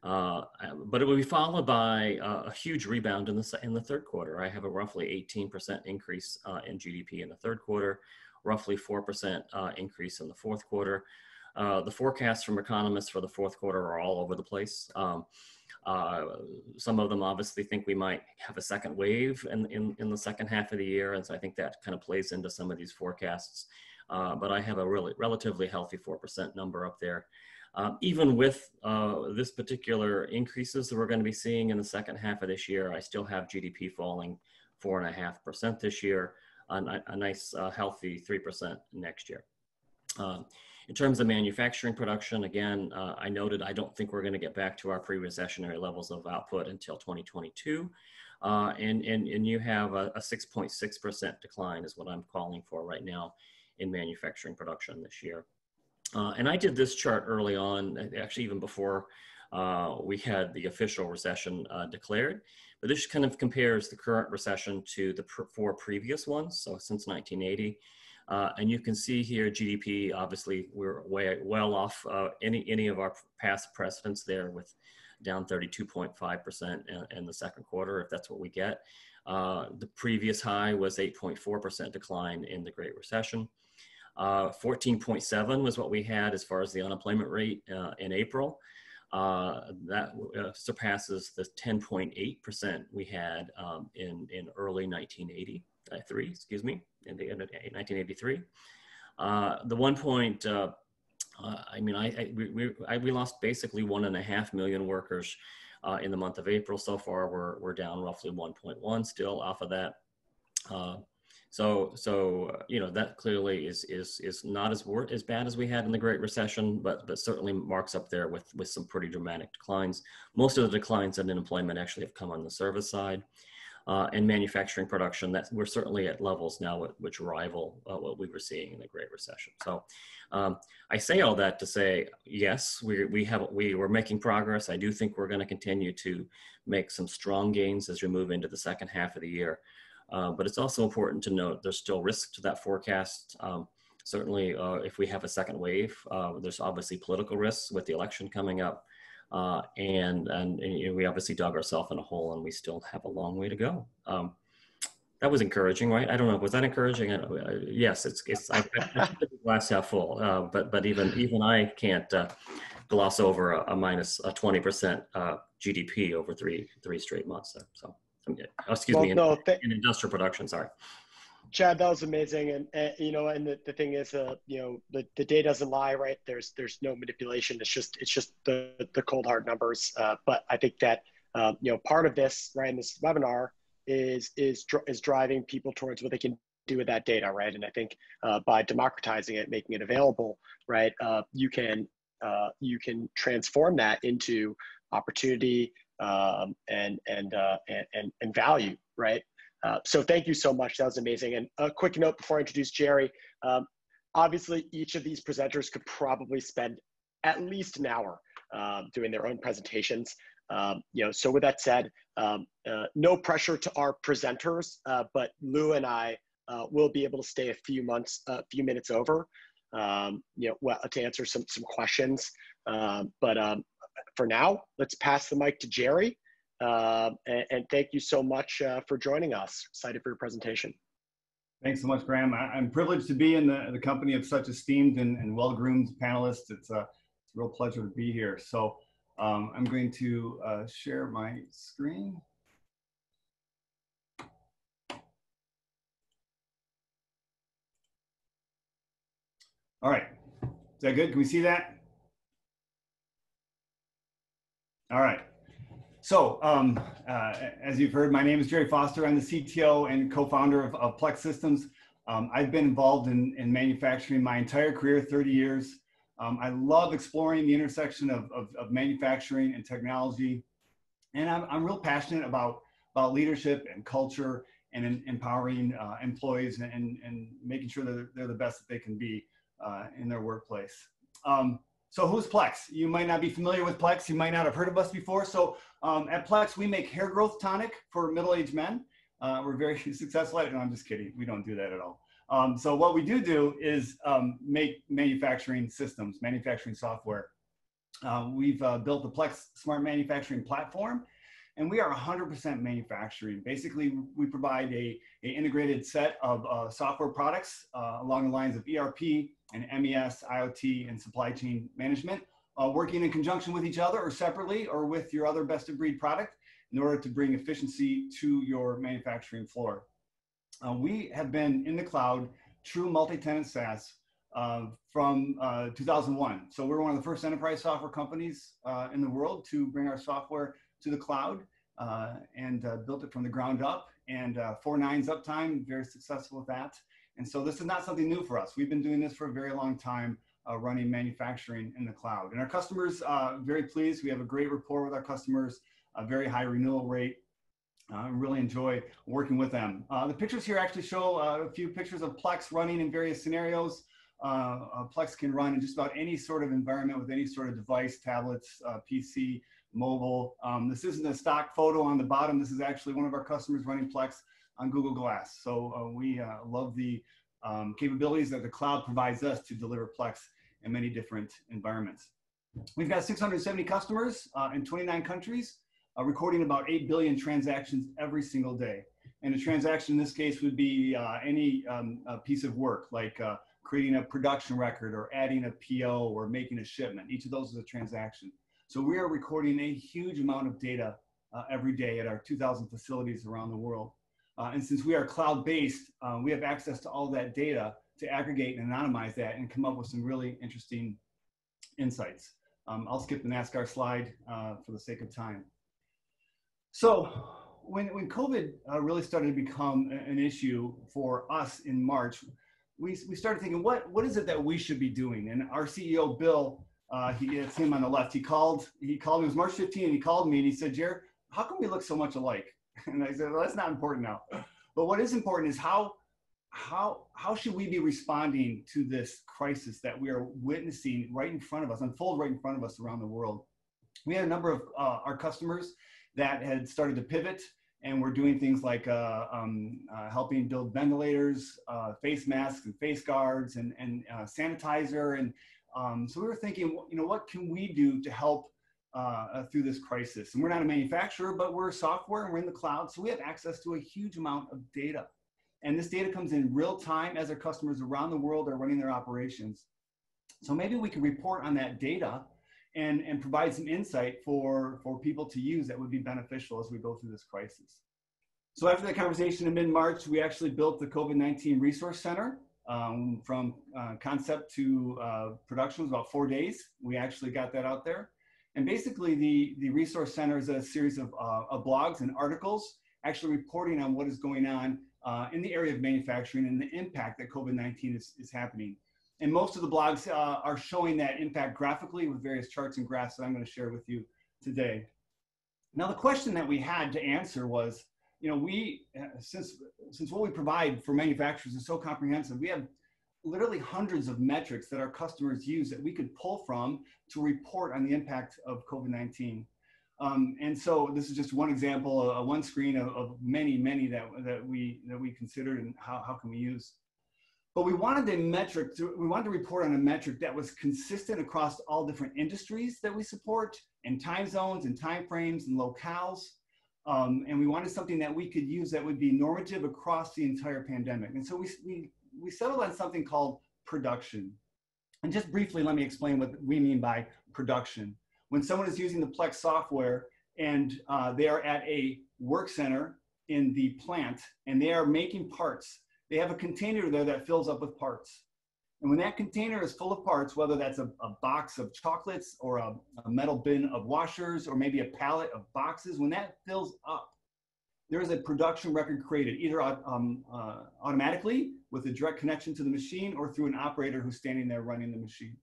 Uh, but it will be followed by uh, a huge rebound in the, in the third quarter. I have a roughly 18% increase uh, in GDP in the third quarter, roughly 4% uh, increase in the fourth quarter. Uh, the forecasts from economists for the fourth quarter are all over the place. Um, uh, some of them obviously think we might have a second wave in, in, in, the second half of the year. And so I think that kind of plays into some of these forecasts. but I have a really relatively healthy 4% number up there. Um, even with uh, this particular increases that we're going to be seeing in the second half of this year, I still have GDP falling four and a half percent this year, a, a nice uh, healthy three percent next year. Um, in terms of manufacturing production, again, uh, I noted I don't think we're going to get back to our pre-recessionary levels of output until 2022. Uh, and, and, and you have a 6.6% decline is what I'm calling for right now in manufacturing production this year. Uh, and I did this chart early on, actually even before uh, we had the official recession uh, declared. But this kind of compares the current recession to the pr four previous ones, so since 1980. Uh, and you can see here GDP, obviously we're way well off uh, any, any of our past precedents there with down 32.5% in, in, the second quarter, if that's what we get. Uh, the previous high was 8.4% decline in the Great Recession. 14.7 uh, was what we had as far as the unemployment rate uh, in April. Uh, that uh, surpasses the 10.8% we had um, in, in early 1983, excuse me, in the end of 1983. Uh, the one point, uh, I mean, I, I we, we, I, we, lost basically one and a half million workers in the month of April. So far, we're, we're down roughly 1.1 still off of that. So, so uh, you know that clearly is is is not as as bad as we had in the Great Recession, but but certainly marks up there with with some pretty dramatic declines. Most of the declines in unemployment actually have come on the service side, uh, and manufacturing production. That we're certainly at levels now which rival uh, what we were seeing in the Great Recession. So, um, I say all that to say yes, we we have we were making progress. I do think we're going to continue to make some strong gains as we move into the second half of the year. Uh, but it's also important to note there's still risk to that forecast. Um, certainly, uh, if we have a second wave, uh, there's obviously political risks with the election coming up. Uh, and and, and you know, we obviously dug ourselves in a hole and we still have a long way to go. Um, that was encouraging, right? I don't know. Was that encouraging? Uh, yes, it's it's I, I glass half full. Uh, but but even even I can't gloss over a, a minus a twenty percent GDP over three three straight months. So. Oh, excuse well, me, in, no, in industrial production, sorry. Chad, that was amazing, and, and you know, and the, the thing is, uh, you know, the, the data doesn't lie, right? There's there's no manipulation. It's just it's just the the cold hard numbers. Uh, but I think that uh, you know part of this, right, in this webinar is is is driving people towards what they can do with that data, right? And I think uh, by democratizing it, making it available, right, uh, you can uh, you can transform that into opportunity um, and and, uh, and and value, right? Uh, so thank you so much. That was amazing. And a quick note before I introduce Jerry. Um, obviously, each of these presenters could probably spend at least an hour um, doing their own presentations. Um, you know, so with that said, um, uh, no pressure to our presenters, uh, but Lou and I uh, will be able to stay a few months, a few minutes over, um, you know, well, to answer some some questions. Um, but um, for now, let's pass the mic to Jerry. Uh, and, and, thank you so much uh, for joining us. Excited for your presentation. Thanks so much, Graham. I, am privileged to be in the, the company of such esteemed and, and well-groomed panelists. It's a, it's a, real pleasure to be here. So um, I'm going to uh, share my screen. All right, is that good? Can we see that? All right. So, um, uh, as you've heard, my name is Jerry Foster. I'm the CTO and co-founder of, of, Plex Systems. Um, I've been involved in, in, manufacturing my entire career, 30 years. Um, I love exploring the intersection of, of, of manufacturing and technology. And I'm, I'm, real passionate about, about leadership and culture and in, empowering uh, employees and, and, making sure that they're, they're, the best that they can be uh, in their workplace. Um, so who's Plex? You might not be familiar with Plex. You might not have heard of us before. So um, at Plex, we make hair growth tonic for middle-aged men. Uh, we're very successful at it. No, I'm just kidding. We don't do that at all. Um, so what we do do is um, make manufacturing systems, manufacturing software. Uh, we've uh, built the Plex Smart Manufacturing Platform, and we are 100% manufacturing. Basically, we provide a, a integrated set of uh, software products uh, along the lines of ERP and MES, IoT, and supply chain management, uh, working in conjunction with each other or separately or with your other best of breed product in order to bring efficiency to your manufacturing floor. Uh, we have been in the cloud, true multi-tenant SaaS, uh, from uh, 2001. So we're one of the first enterprise software companies uh, in the world to bring our software to the cloud uh, and built it from the ground up. And four nines uptime, very successful with that. And so this is not something new for us. We've been doing this for a very long time, running manufacturing in the cloud. And our customers, are very pleased. We have a great rapport with our customers, a very high renewal rate. I really enjoy working with them. Uh, the pictures here actually show uh, a few pictures of Plex running in various scenarios. Uh, Plex can run in just about any sort of environment with any sort of device, tablets, uh, PC, mobile. Um, this isn't a stock photo on the bottom. This is actually one of our customers running Plex on Google Glass. So uh, we uh, love the um, capabilities that the cloud provides us to deliver Plex in many different environments. We've got 670 customers in 29 countries uh, recording about 8 billion transactions every single day. And a transaction in this case would be uh, any um, piece of work like uh, creating a production record or adding a PO or making a shipment. Each of those is a transaction. So we are recording a huge amount of data uh, every day at our 2,000 facilities around the world. Uh, and since we are cloud-based, uh, we have access to all that data to aggregate and anonymize that and come up with some really interesting insights. Um, I'll skip the NASCAR slide for the sake of time. So when, when COVID uh, really started to become an issue for us in March, we, we started thinking, what, what is it that we should be doing? And our CEO, Bill, uh, he, it's him on the left, he called, he called, it was March 15, and he called me and he said, Jared, how come we look so much alike? And I said, well, that's not important now. But what is important is how, how, how should we be responding to this crisis that we are witnessing right in front of us, unfold right in front of us around the world? We had a number of uh, our customers that had started to pivot and we're doing things like uh, um, uh, helping build ventilators, uh, face masks and face guards and, and uh, sanitizer. And um, so we were thinking, you know, what can we do to help uh, through this crisis? And we're not a manufacturer, but we're software and we're in the cloud. So we have access to a huge amount of data. And this data comes in real time as our customers around the world are running their operations. So maybe we can report on that data and, and provide some insight for, for people to use that would be beneficial as we go through this crisis. So after that conversation in mid-March, we actually built the COVID-19 Resource Center um, from uh, concept to uh, production was about four days. We actually got that out there. And basically the, the Resource Center is a series of, uh, of blogs and articles actually reporting on what is going on uh, in the area of manufacturing and the impact that COVID-19 is, is happening. And most of the blogs uh, are showing that impact graphically with various charts and graphs that I'm going to share with you today. Now, the question that we had to answer was, you know, we, uh, since, since what we provide for manufacturers is so comprehensive, we have literally hundreds of metrics that our customers use that we could pull from to report on the impact of COVID-19. Um, and so this is just one example, uh, one screen of, of, many, many that, that, we, that we considered and how, how can we use. But we wanted a metric, to, we wanted to report on a metric that was consistent across all different industries that we support and time zones and time frames and locales. Um, and we wanted something that we could use that would be normative across the entire pandemic. And so we, we, we settled on something called production. And just briefly, let me explain what we mean by production. When someone is using the Plex software and uh, they are at a work center in the plant and they are making parts, they have a container there that fills up with parts. And when that container is full of parts, whether that's a, a box of chocolates or a, a, metal bin of washers or maybe a pallet of boxes, when that fills up, there is a production record created either um, uh, automatically with a direct connection to the machine or through an operator who's standing there running the machine.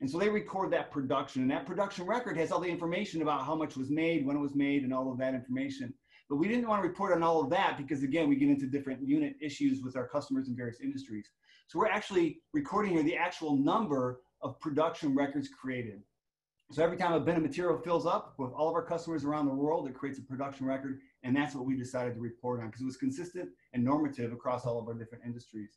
And so they record that production, and that production record has all the information about how much was made, when it was made, and all of that information. But we didn't want to report on all of that because, again, we get into different unit issues with our customers in various industries. So we're actually recording here the actual number of production records created. So every time a bin of material fills up with all of our customers around the world, it creates a production record. And that's what we decided to report on because it was consistent and normative across all of our different industries.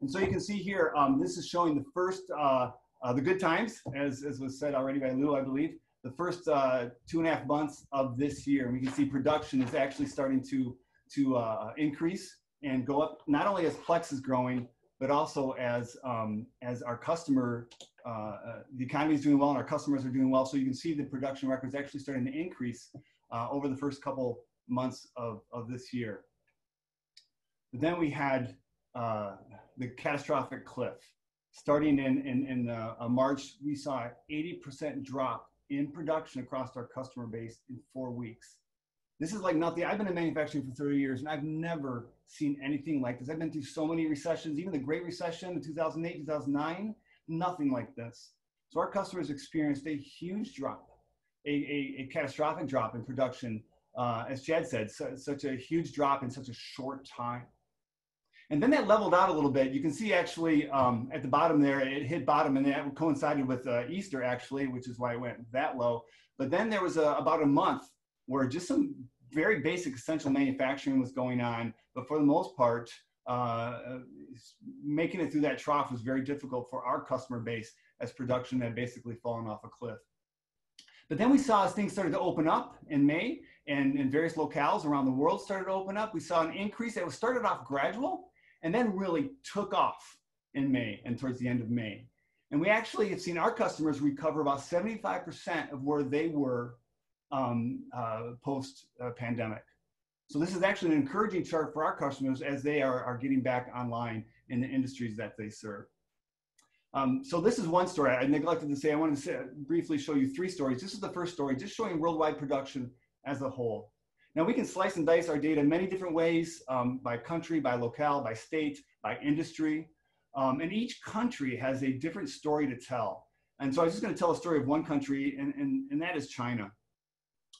And so you can see here, um, this is showing the first, uh, uh, the good times, as, as was said already by Lou, I believe, the first uh, two and a half months of this year. And we can see production is actually starting to, to uh, increase and go up, not only as Plex is growing, but also as um, as our customer, uh, uh, the economy is doing well and our customers are doing well. So you can see the production records actually starting to increase over the first couple months of, of this year. But then we had uh, the catastrophic cliff. Starting in, in, in uh, March, we saw an 80% drop in production across our customer base in four weeks. This is like nothing. I've been in manufacturing for 30 years and I've never seen anything like this. I've been through so many recessions, even the Great Recession in 2008, 2009, nothing like this. So our customers experienced a huge drop, a, a, a catastrophic drop in production. Uh, as Chad said, such a huge drop in such a short time. And then that leveled out a little bit. You can see actually um, at the bottom there, it hit bottom and that coincided with uh, Easter actually, which is why it went that low. But then there was a, about a month where just some very basic essential manufacturing was going on, but for the most part, uh, making it through that trough was very difficult for our customer base as production had basically fallen off a cliff. But then we saw as things started to open up in May and in various locales around the world started to open up, we saw an increase that was started off gradual and then really took off in May and towards the end of May. And we actually have seen our customers recover about 75% of where they were um, uh, post uh, pandemic. So this is actually an encouraging chart for our customers as they are, are getting back online in the industries that they serve. Um, so this is one story. I neglected to say, I wanted to say, briefly show you three stories. This is the first story, just showing worldwide production as a whole. Now we can slice and dice our data many different ways, um, by country, by locale, by state, by industry. Um, and each country has a different story to tell. And so I was just gonna tell a story of one country, and, and, and that is China.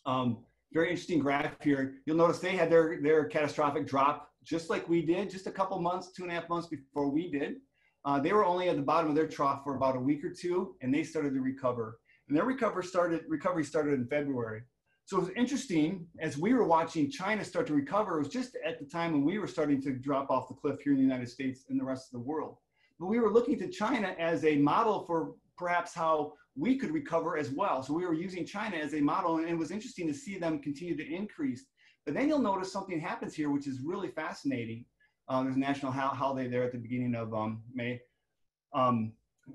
Um, very interesting graph here. You'll notice they had their, their catastrophic drop just like we did, just a couple months, two and a half months before we did. Uh, they were only at the bottom of their trough for about a week or two, and they started to recover. And their recover started, recovery started in February. So it was interesting as we were watching China start to recover. It was just at the time when we were starting to drop off the cliff here in the United States and the rest of the world. But we were looking to China as a model for perhaps how we could recover as well. So we were using China as a model, and it was interesting to see them continue to increase. But then you'll notice something happens here, which is really fascinating. Um, there's a national holiday there at the beginning of um, May um,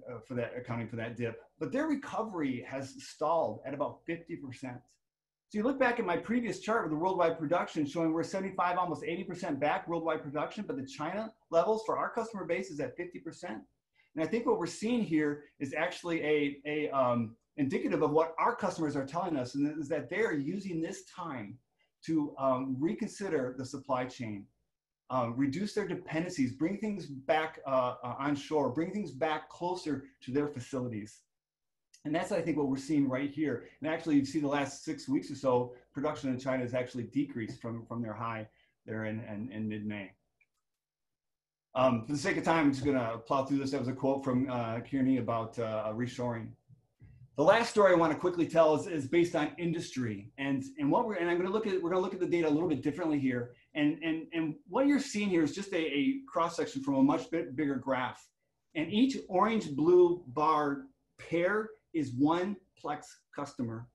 uh, for that accounting for that dip. But their recovery has stalled at about 50%. So you look back at my previous chart with the worldwide production showing we're 75, almost 80% back worldwide production, but the China levels for our customer base is at 50%. And I think what we're seeing here is actually a, a um, indicative of what our customers are telling us, and is that they are using this time to um, reconsider the supply chain, um, reduce their dependencies, bring things back uh, uh, onshore, bring things back closer to their facilities. And that's, I think, what we're seeing right here. And actually, you see the last six weeks or so, production in China has actually decreased from, from their high there in, in, in mid-May. Um, for the sake of time, I'm just going to plow through this. That was a quote from uh, Kearney about uh, reshoring. The last story I want to quickly tell is, is based on industry, and and what we're and I'm going to look at we're going to look at the data a little bit differently here. And and and what you're seeing here is just a, a cross section from a much bit bigger graph, and each orange blue bar pair is one Plex customer.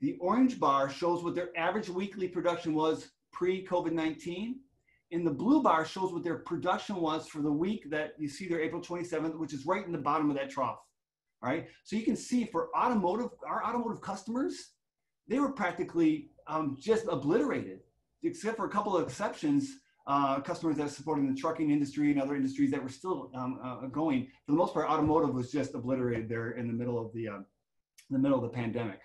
The orange bar shows what their average weekly production was pre-COVID-19. And the blue bar shows what their production was for the week that you see there, April 27th, which is right in the bottom of that trough. All right. So you can see for automotive, our automotive customers, they were practically um, just obliterated, except for a couple of exceptions. Uh, customers that supporting the trucking industry and other industries that were still um, uh, going. For the most part, automotive was just obliterated there in the middle of the, uh, the middle of the pandemic.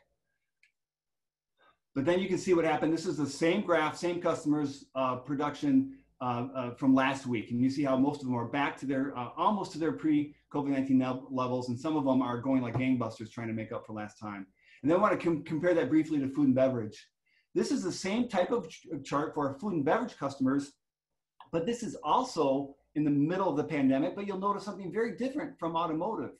But then you can see what happened. This is the same graph, same customers uh, production uh, uh, from last week. And you see how most of them are back to their, uh, almost to their pre-COVID-19 levels. And some of them are going like gangbusters trying to make up for last time. And then I want to com compare that briefly to food and beverage. This is the same type of ch chart for our food and beverage customers, but this is also in the middle of the pandemic, but you'll notice something very different from automotive.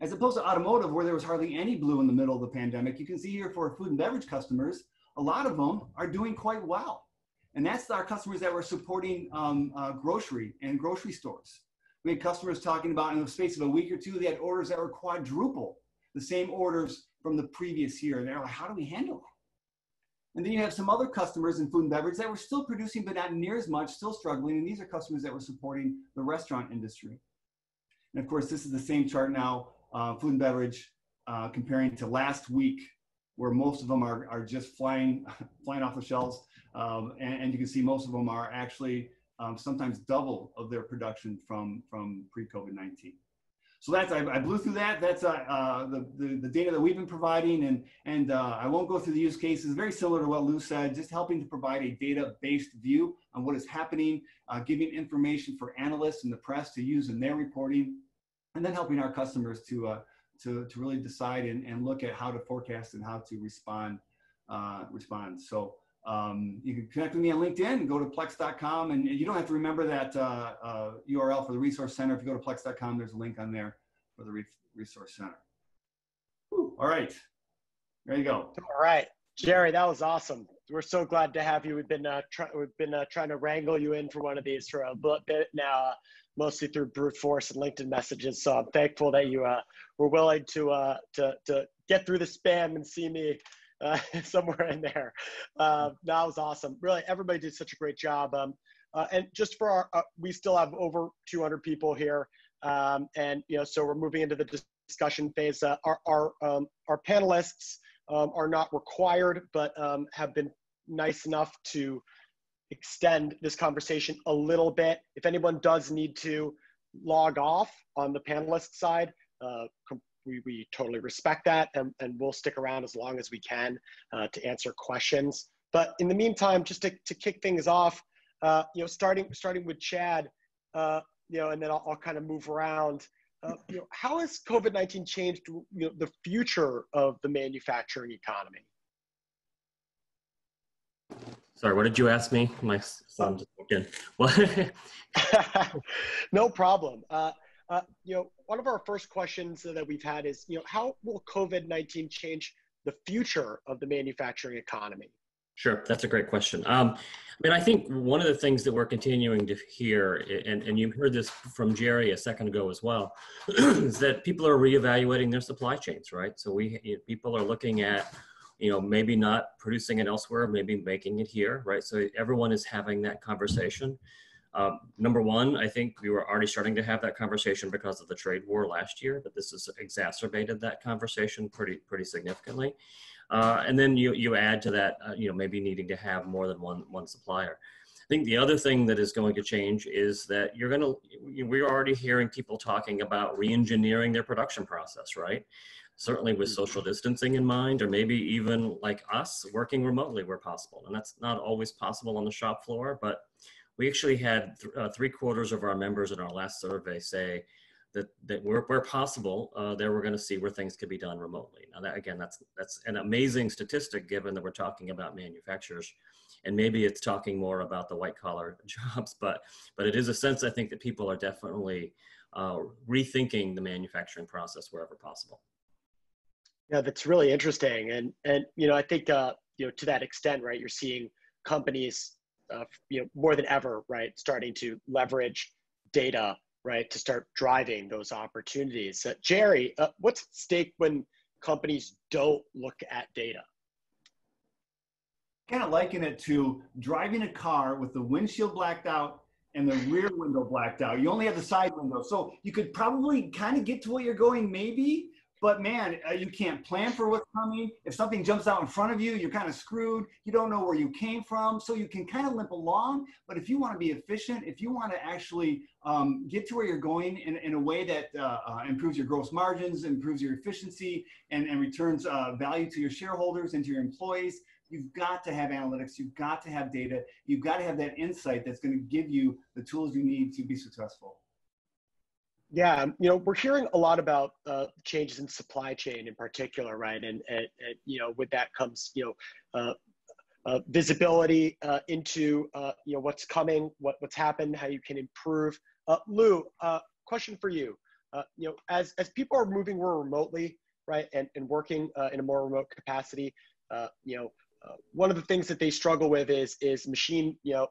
As opposed to automotive, where there was hardly any blue in the middle of the pandemic, you can see here for food and beverage customers, a lot of them are doing quite well. And that's our customers that were supporting um, uh, grocery and grocery stores. We had customers talking about in the space of a week or two, they had orders that were quadruple the same orders from the previous year. And they're like, how do we handle that? And then you have some other customers in food and beverage that were still producing, but not near as much, still struggling. And these are customers that were supporting the restaurant industry. And of course, this is the same chart now, uh, food and beverage, uh, comparing to last week where most of them are, are just flying, flying off the shelves. Um, and, and, you can see most of them are actually um, sometimes double of their production from, from pre-COVID-19. So that's, I, I, blew through that. That's uh, uh, the, the, the, data that we've been providing. And, and uh, I won't go through the use cases, very similar to what Lou said, just helping to provide a data-based view on what is happening, uh, giving information for analysts and the press to use in their reporting, and then helping our customers to, uh, to, to really decide and, and look at how to forecast and how to respond. Respond. So um, you can connect with me on LinkedIn go to plex.com and you don't have to remember that uh, uh, URL for the resource center. If you go to plex.com, there's a link on there for the re resource center. Whew. All right, there you go. All right, Jerry, that was awesome. We're so glad to have you. We've been uh, we've been uh, trying to wrangle you in for one of these for a bit now, uh, mostly through brute force and LinkedIn messages. So I'm thankful that you uh, were willing to to to get through the spam and see me uh, somewhere in there. Uh, that was awesome. Really, everybody did such a great job. Um, uh, and just for our, uh, we still have over 200 people here, um, and you know, so we're moving into the discussion phase. Uh, our our um, our panelists um, are not required, but um, have been nice enough to extend this conversation a little bit. If anyone does need to log off on the panelist side, uh, we, we totally respect that and, and we'll stick around as long as we can uh, to answer questions. But in the meantime, just to, to kick things off, uh, you know, starting, starting with Chad, uh, you know, and then I'll, I'll kind of move around. Uh, you know, how has COVID-19 changed you know, the future of the manufacturing economy? Sorry, what did you ask me? My son just What? no problem. Uh, uh, you know, one of our first questions that we've had is, you know, how will COVID-19 change the future of the manufacturing economy? Sure, that's a great question. Um, I mean, I think one of the things that we're continuing to hear, and, and you heard this from Jerry a second ago as well, is that people are reevaluating their supply chains, right? So we people are looking at, you know, maybe not producing it elsewhere, maybe making it here, right? So everyone is having that conversation. Um, number one, I think we were already starting to have that conversation because of the trade war last year, but this has exacerbated that conversation pretty pretty significantly. Uh, and then you you add to that, uh, you know, maybe needing to have more than one one supplier. I think the other thing that is going to change is that you're going to we're already hearing people talking about re-engineering their production process, right? Certainly with social distancing in mind, or maybe even like us working remotely where possible. And that's not always possible on the shop floor, but we actually had th uh, three quarters of our members in our last survey say that, that where, where possible, uh, they were going to see where things could be done remotely. Now, that, again, that's, that's an amazing statistic given that we're talking about manufacturers. And maybe it's talking more about the white collar jobs, but, but it is a sense, I think, that people are definitely uh, rethinking the manufacturing process wherever possible. Yeah, that's really interesting. And, and you know, I think, uh, you know, to that extent, right, you're seeing companies uh, you know, more than ever, right, starting to leverage data, right, to start driving those opportunities. Uh, Jerry, uh, what's at stake when companies don't look at data? kind of liken it to driving a car with the windshield blacked out and the rear window blacked out. You only have the side window. So you could probably kind of get to where you're going, maybe, but man, uh, you can't plan for what's coming. If something jumps out in front of you, you're kind of screwed. You don't know where you came from. So you can kind of limp along. But if you want to be efficient, if you want to actually um, get to where you're going in, in a way that uh, uh, improves your gross margins, improves your efficiency, and, and returns uh, value to your shareholders and to your employees, you've got to have analytics. You've got to have data. You've got to have that insight that's going to give you the tools you need to be successful. Yeah, you know, we're hearing a lot about uh, changes in supply chain in particular, right? And, and, and you know, with that comes, you know, uh, uh, visibility uh, into, uh, you know, what's coming, what, what's happened, how you can improve. Uh, Lou, question for you. you know, as, as people are moving more remotely, right, and, and working in a more remote capacity, you know, one of the things that they struggle with is, is machine, you know,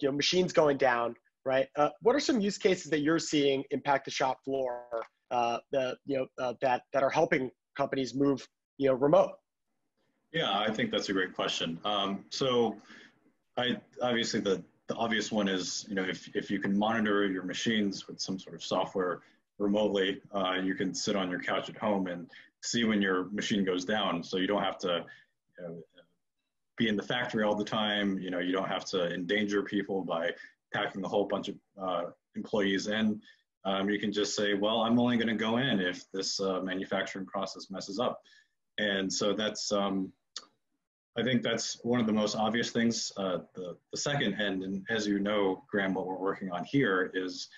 you know, machines going down, right? Uh, what are some use cases that you're seeing impact the shop floor uh, you know, uh, that, that are helping companies move you know, remote? Yeah, I think that's a great question. Um, so I obviously the, the obvious one is, you know, if, if you can monitor your machines with some sort of software remotely, uh, you can sit on your couch at home and see when your machine goes down. So you don't have to you know, be in the factory all the time. You know, you don't have to endanger people by packing a whole bunch of uh, employees in. Um, you can just say, well, I'm only going to go in if this uh, manufacturing process messes up. And so that's, um, I think that's one of the most obvious things. Uh, the, the second, and, and, as you know, Graham, what we're working on here is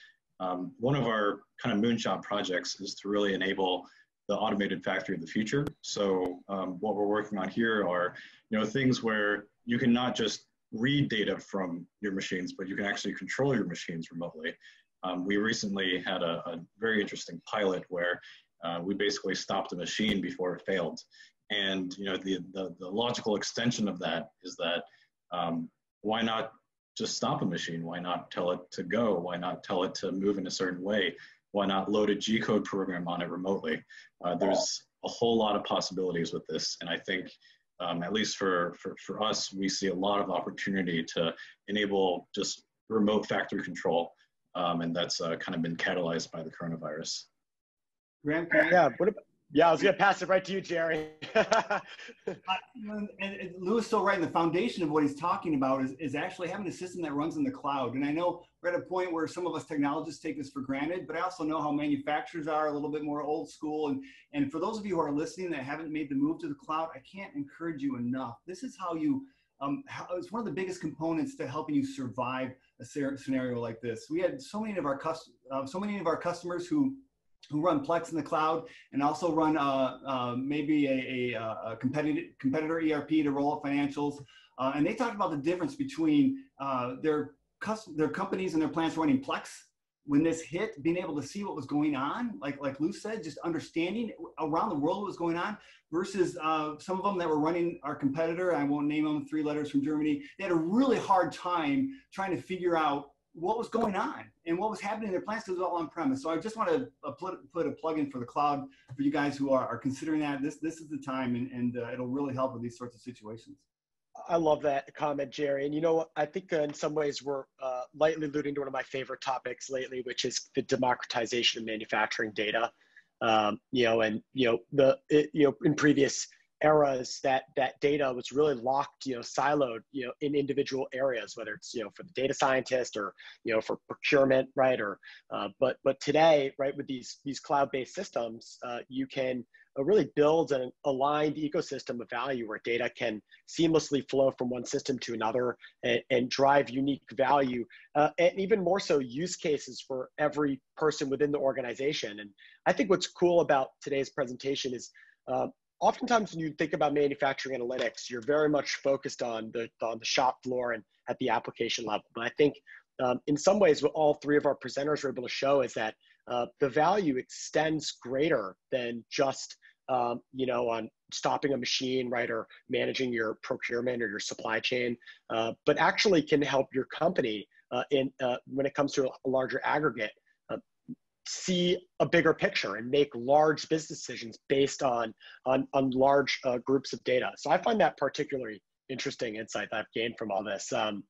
um, one of our kind of moonshot projects is to really enable the automated factory of the future. So um, what we're working on here are, you know, things where you can not just read data from your machines, but you can actually control your machines remotely. Um, we recently had a, a, very interesting pilot where uh, we basically stopped a machine before it failed. And you know the, the, the logical extension of that is that um, why not just stop a machine? Why not tell it to go? Why not tell it to move in a certain way? Why not load a G-code program on it remotely? Uh, there's a whole lot of possibilities with this, and I think um, at least for, for, for us, we see a lot of opportunity to enable just remote factory control. Um, and that's uh, kind of been catalyzed by the coronavirus. Graham, yeah, what about, yeah, I was going to pass it right to you, Jerry. and, and Lou's still right. And the foundation of what he's talking about is, is actually having a system that runs in the cloud. And I know we're at a point where some of us technologists take this for granted, but I also know how manufacturers are a little bit more old school. And, and for those of you who are listening that haven't made the move to the cloud, I can't encourage you enough. This is how you, um, it's one of the biggest components to helping you survive a scenario like this. We had so many of our, cust- uh, so many of our customers who who run Plex in the cloud and also run uh, uh, maybe a, a, a, competitor, competitor ERP to roll up financials. Uh, and they talked about the difference between uh, their, their companies and their plants running Plex when this hit, being able to see what was going on, like like Lou said, just understanding around the world what was going on, versus uh, some of them that were running our competitor. I won't name them. Three letters from Germany. They had a really hard time trying to figure out what was going on and what was happening in their plants because it was all on premise. So I just want to uh, put, put a plug in for the cloud for you guys who are, are considering that. This, this is the time and, and uh, it'll really help with these sorts of situations. I love that comment, Jerry. And you know, I think uh, in some ways we're uh, lightly alluding to one of my favorite topics lately, which is the democratization of manufacturing data. Um, you know, and you know the it, you know in previous eras that that data was really locked you know siloed you know in individual areas whether it's you know for the data scientist or you know for procurement right or uh, but but today right with these these cloud-based systems uh, you can uh, really build an aligned ecosystem of value where data can seamlessly flow from one system to another and, and drive unique value uh, and even more so use cases for every person within the organization. And i think what's cool about today's presentation is uh, oftentimes when you think about manufacturing analytics, you're very much focused on the on the shop floor and at the application level. But I think um, in some ways, what all three of our presenters were able to show is that uh, the value extends greater than just um, you know on stopping a machine, right, or managing your procurement or your supply chain, uh, but actually can help your company uh, in uh, when it comes to a larger aggregate see a bigger picture and make large business decisions based on on, on large uh, groups of data. So I find that particularly interesting insight that I've gained from all this. Um,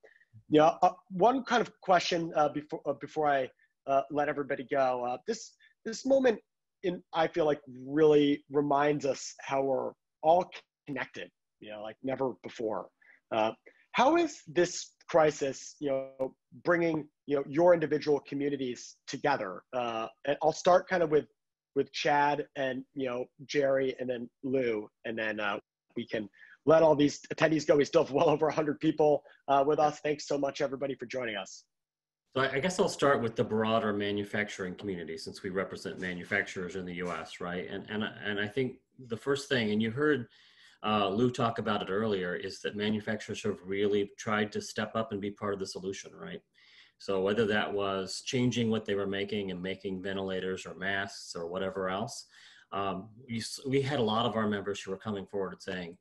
know, uh, one kind of question uh, before uh, before I uh, let everybody go. Uh, this this moment in I feel like really reminds us how we're all connected. You know, like never before. How is this crisis, you know, bringing you know your individual communities together? and I'll start kind of with with Chad and you know Jerry and then Lou, and then uh, we can let all these attendees go. We still have well over 100 people uh, with us. Thanks so much, everybody, for joining us. So I guess I'll start with the broader manufacturing community since we represent manufacturers in the U.S., right? And and and I think the first thing, and you heard uh, Lou talk about it earlier, is that manufacturers have really tried to step up and be part of the solution, right? So whether that was changing what they were making and making ventilators or masks or whatever else, um, we, we had a lot of our members who were coming forward and saying,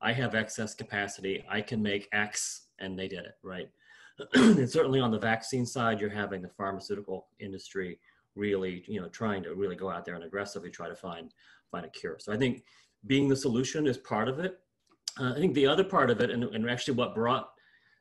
I have excess capacity, I can make X, and they did it, right? and certainly on the vaccine side, you're having the pharmaceutical industry really, you know, trying to really go out there and aggressively try to find find a cure. So I think being the solution is part of it. Uh, I think the other part of it, and, and actually what brought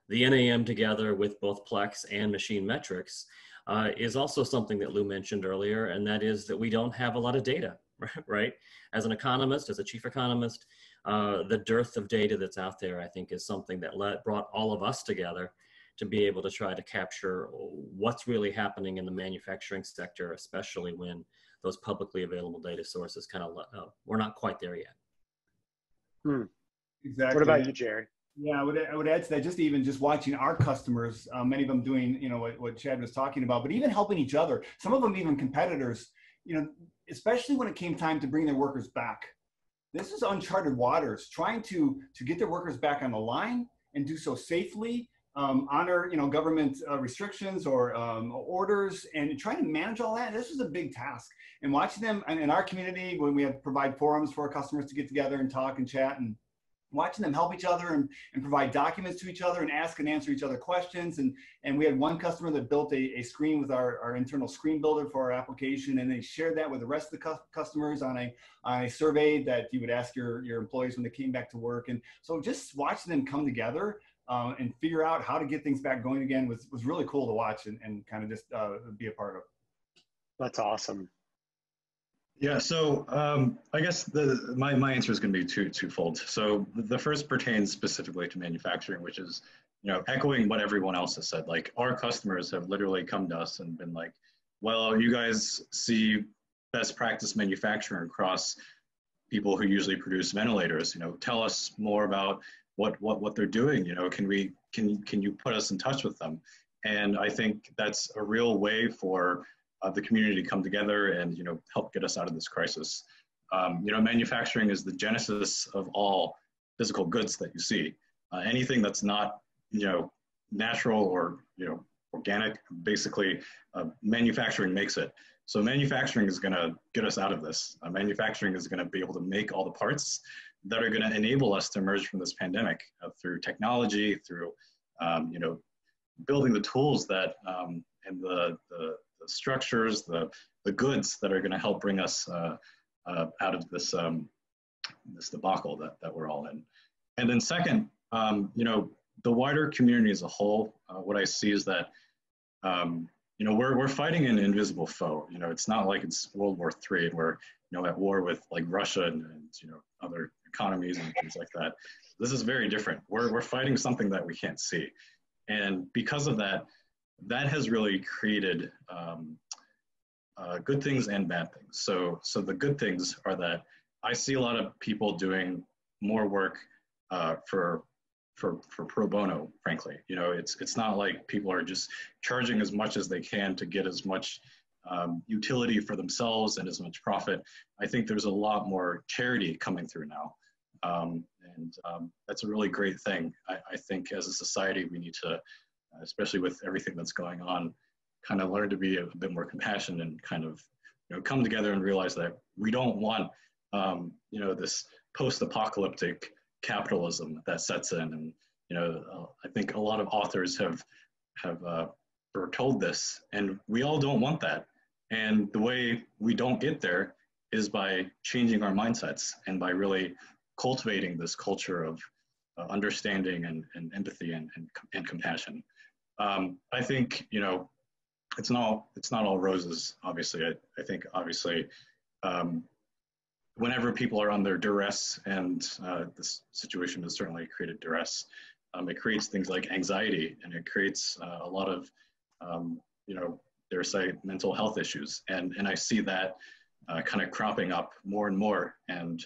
the NAM together with both Plex and Machine Metrics, uh, is also something that Lou mentioned earlier, and that is that we don't have a lot of data, right? As an economist, as a chief economist, uh, the dearth of data that's out there, I think, is something that let, brought all of us together to be able to try to capture what's really happening in the manufacturing sector, especially when those publicly available data sources kind of, uh, we're not quite there yet. Hmm. Exactly. What about you, Jerry? Yeah, I would, I would add to that, just even just watching our customers, uh, many of them doing, you know, what, what Chad was talking about, but even helping each other, some of them even competitors, you know, especially when it came time to bring their workers back. This is uncharted waters, trying to, to get their workers back on the line and do so safely, um, honor, you know, government uh, restrictions or um, orders and trying to manage all that. This is a big task. And watching them in our community, when we have provide forums for our customers to get together and talk and chat and watching them help each other and, and provide documents to each other and ask and answer each other questions. And, and we had one customer that built a, a screen with our, our internal screen builder for our application. And they shared that with the rest of the cu customers on a, on a survey that you would ask your, your employees when they came back to work. And so just watching them come together uh, and figure out how to get things back going again was, was really cool to watch and, and kind of just uh, be a part of. That's awesome. Yeah, so um, I guess the, my, my answer is going to be two, twofold. So the first pertains specifically to manufacturing, which is, you know, echoing what everyone else has said. Like our customers have literally come to us and been like, well, you guys see best practice manufacturing across people who usually produce ventilators. You know, tell us more about what what what they're doing. You know, can we can can you put us in touch with them? And I think that's a real way for uh, the community to come together and you know help get us out of this crisis. Um, you know, manufacturing is the genesis of all physical goods that you see. Uh, anything that's not you know natural or you know organic, basically, uh, manufacturing makes it. So manufacturing is going to get us out of this. Uh, manufacturing is going to be able to make all the parts that are going to enable us to emerge from this pandemic uh, through technology, through um, you know building the tools that um, and the, the the structures, the, the goods that are going to help bring us uh, uh, out of this, um, this debacle that, that we're all in. And then second, um, you know, the wider community as a whole, uh, what I see is that, um, you know, we're, we're fighting an invisible foe. You know, it's not like it's World War III and we're, you know, at war with like Russia and, and you know, other economies and things like that. This is very different. We're, we're fighting something that we can't see. And because of that, that has really created um, uh, good things and bad things. So, so the good things are that I see a lot of people doing more work uh, for for for pro bono. Frankly, you know, it's it's not like people are just charging as much as they can to get as much um, utility for themselves and as much profit. I think there's a lot more charity coming through now. Um, and um, that's a really great thing. I, I, think as a society, we need to especially with everything that's going on, kind of learn to be a, a bit more compassionate and kind of you know come together and realize that we don't want um, you know this post-apocalyptic capitalism that sets in and you know uh, i think a lot of authors have have uh, foretold this and we all don't want that and the way we don't get there is by changing our mindsets and by really cultivating this culture of uh, understanding and, and empathy and, and, and compassion. Um, I think, you know, it's not, it's not all roses, obviously. I, I think, obviously, um, whenever people are under duress, and uh, this situation has certainly created duress, um, it creates things like anxiety and it creates uh, a lot of, um, you know, dare say, mental health issues. And, and I see that uh, kind of cropping up more and more. And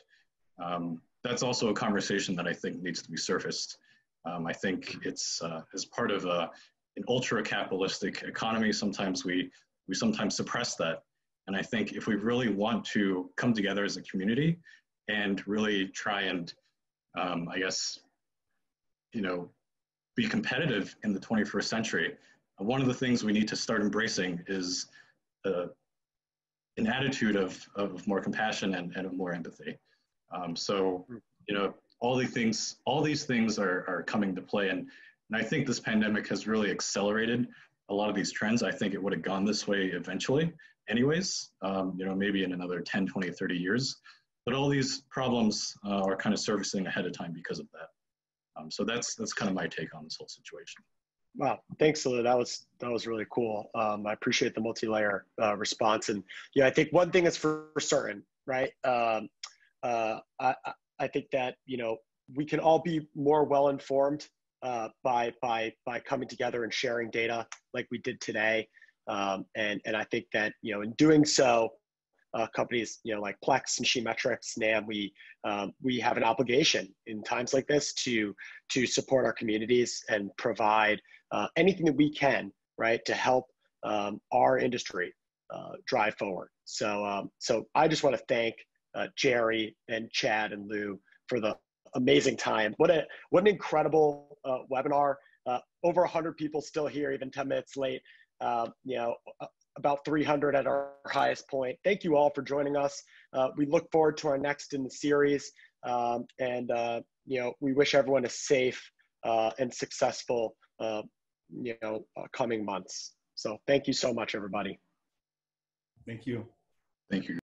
um, that's also a conversation that I think needs to be surfaced. Um, I think it's uh, as part of a, an ultra-capitalistic economy. Sometimes we we sometimes suppress that, and I think if we really want to come together as a community and really try and, um, I guess, you know, be competitive in the 21st century, one of the things we need to start embracing is uh, an attitude of, of more compassion and, and of more empathy. Um, so, you know, all these things, all these things are, are coming to play. And, and I think this pandemic has really accelerated a lot of these trends. I think it would have gone this way eventually anyways, um, you know, maybe in another 10, 20, 30 years. But all these problems uh, are kind of surfacing ahead of time because of that. Um, so that's, that's kind of my take on this whole situation. Wow, thanks, Lou. That was that was really cool. Um, I appreciate the multi-layer uh, response, and yeah, I think one thing is for certain, right? Um, uh, I I think that you know we can all be more well informed uh, by by by coming together and sharing data like we did today, um, and and I think that you know in doing so, uh, companies you know like Plex, Machine Metrics, NAM, we um, we have an obligation in times like this to to support our communities and provide uh, anything that we can, right, to help um, our industry uh, drive forward. So, um, so I just want to thank uh, Jerry and Chad and Lou for the amazing time. What a what an incredible uh, webinar. Uh, over 100 people still here, even 10 minutes late. Um, you know, about 300 at our highest point. Thank you all for joining us. Uh, we look forward to our next in the series, um, and you know, we wish everyone a safe and successful uh, you know uh, coming months. So thank you so much, everybody. Thank you. Thank you.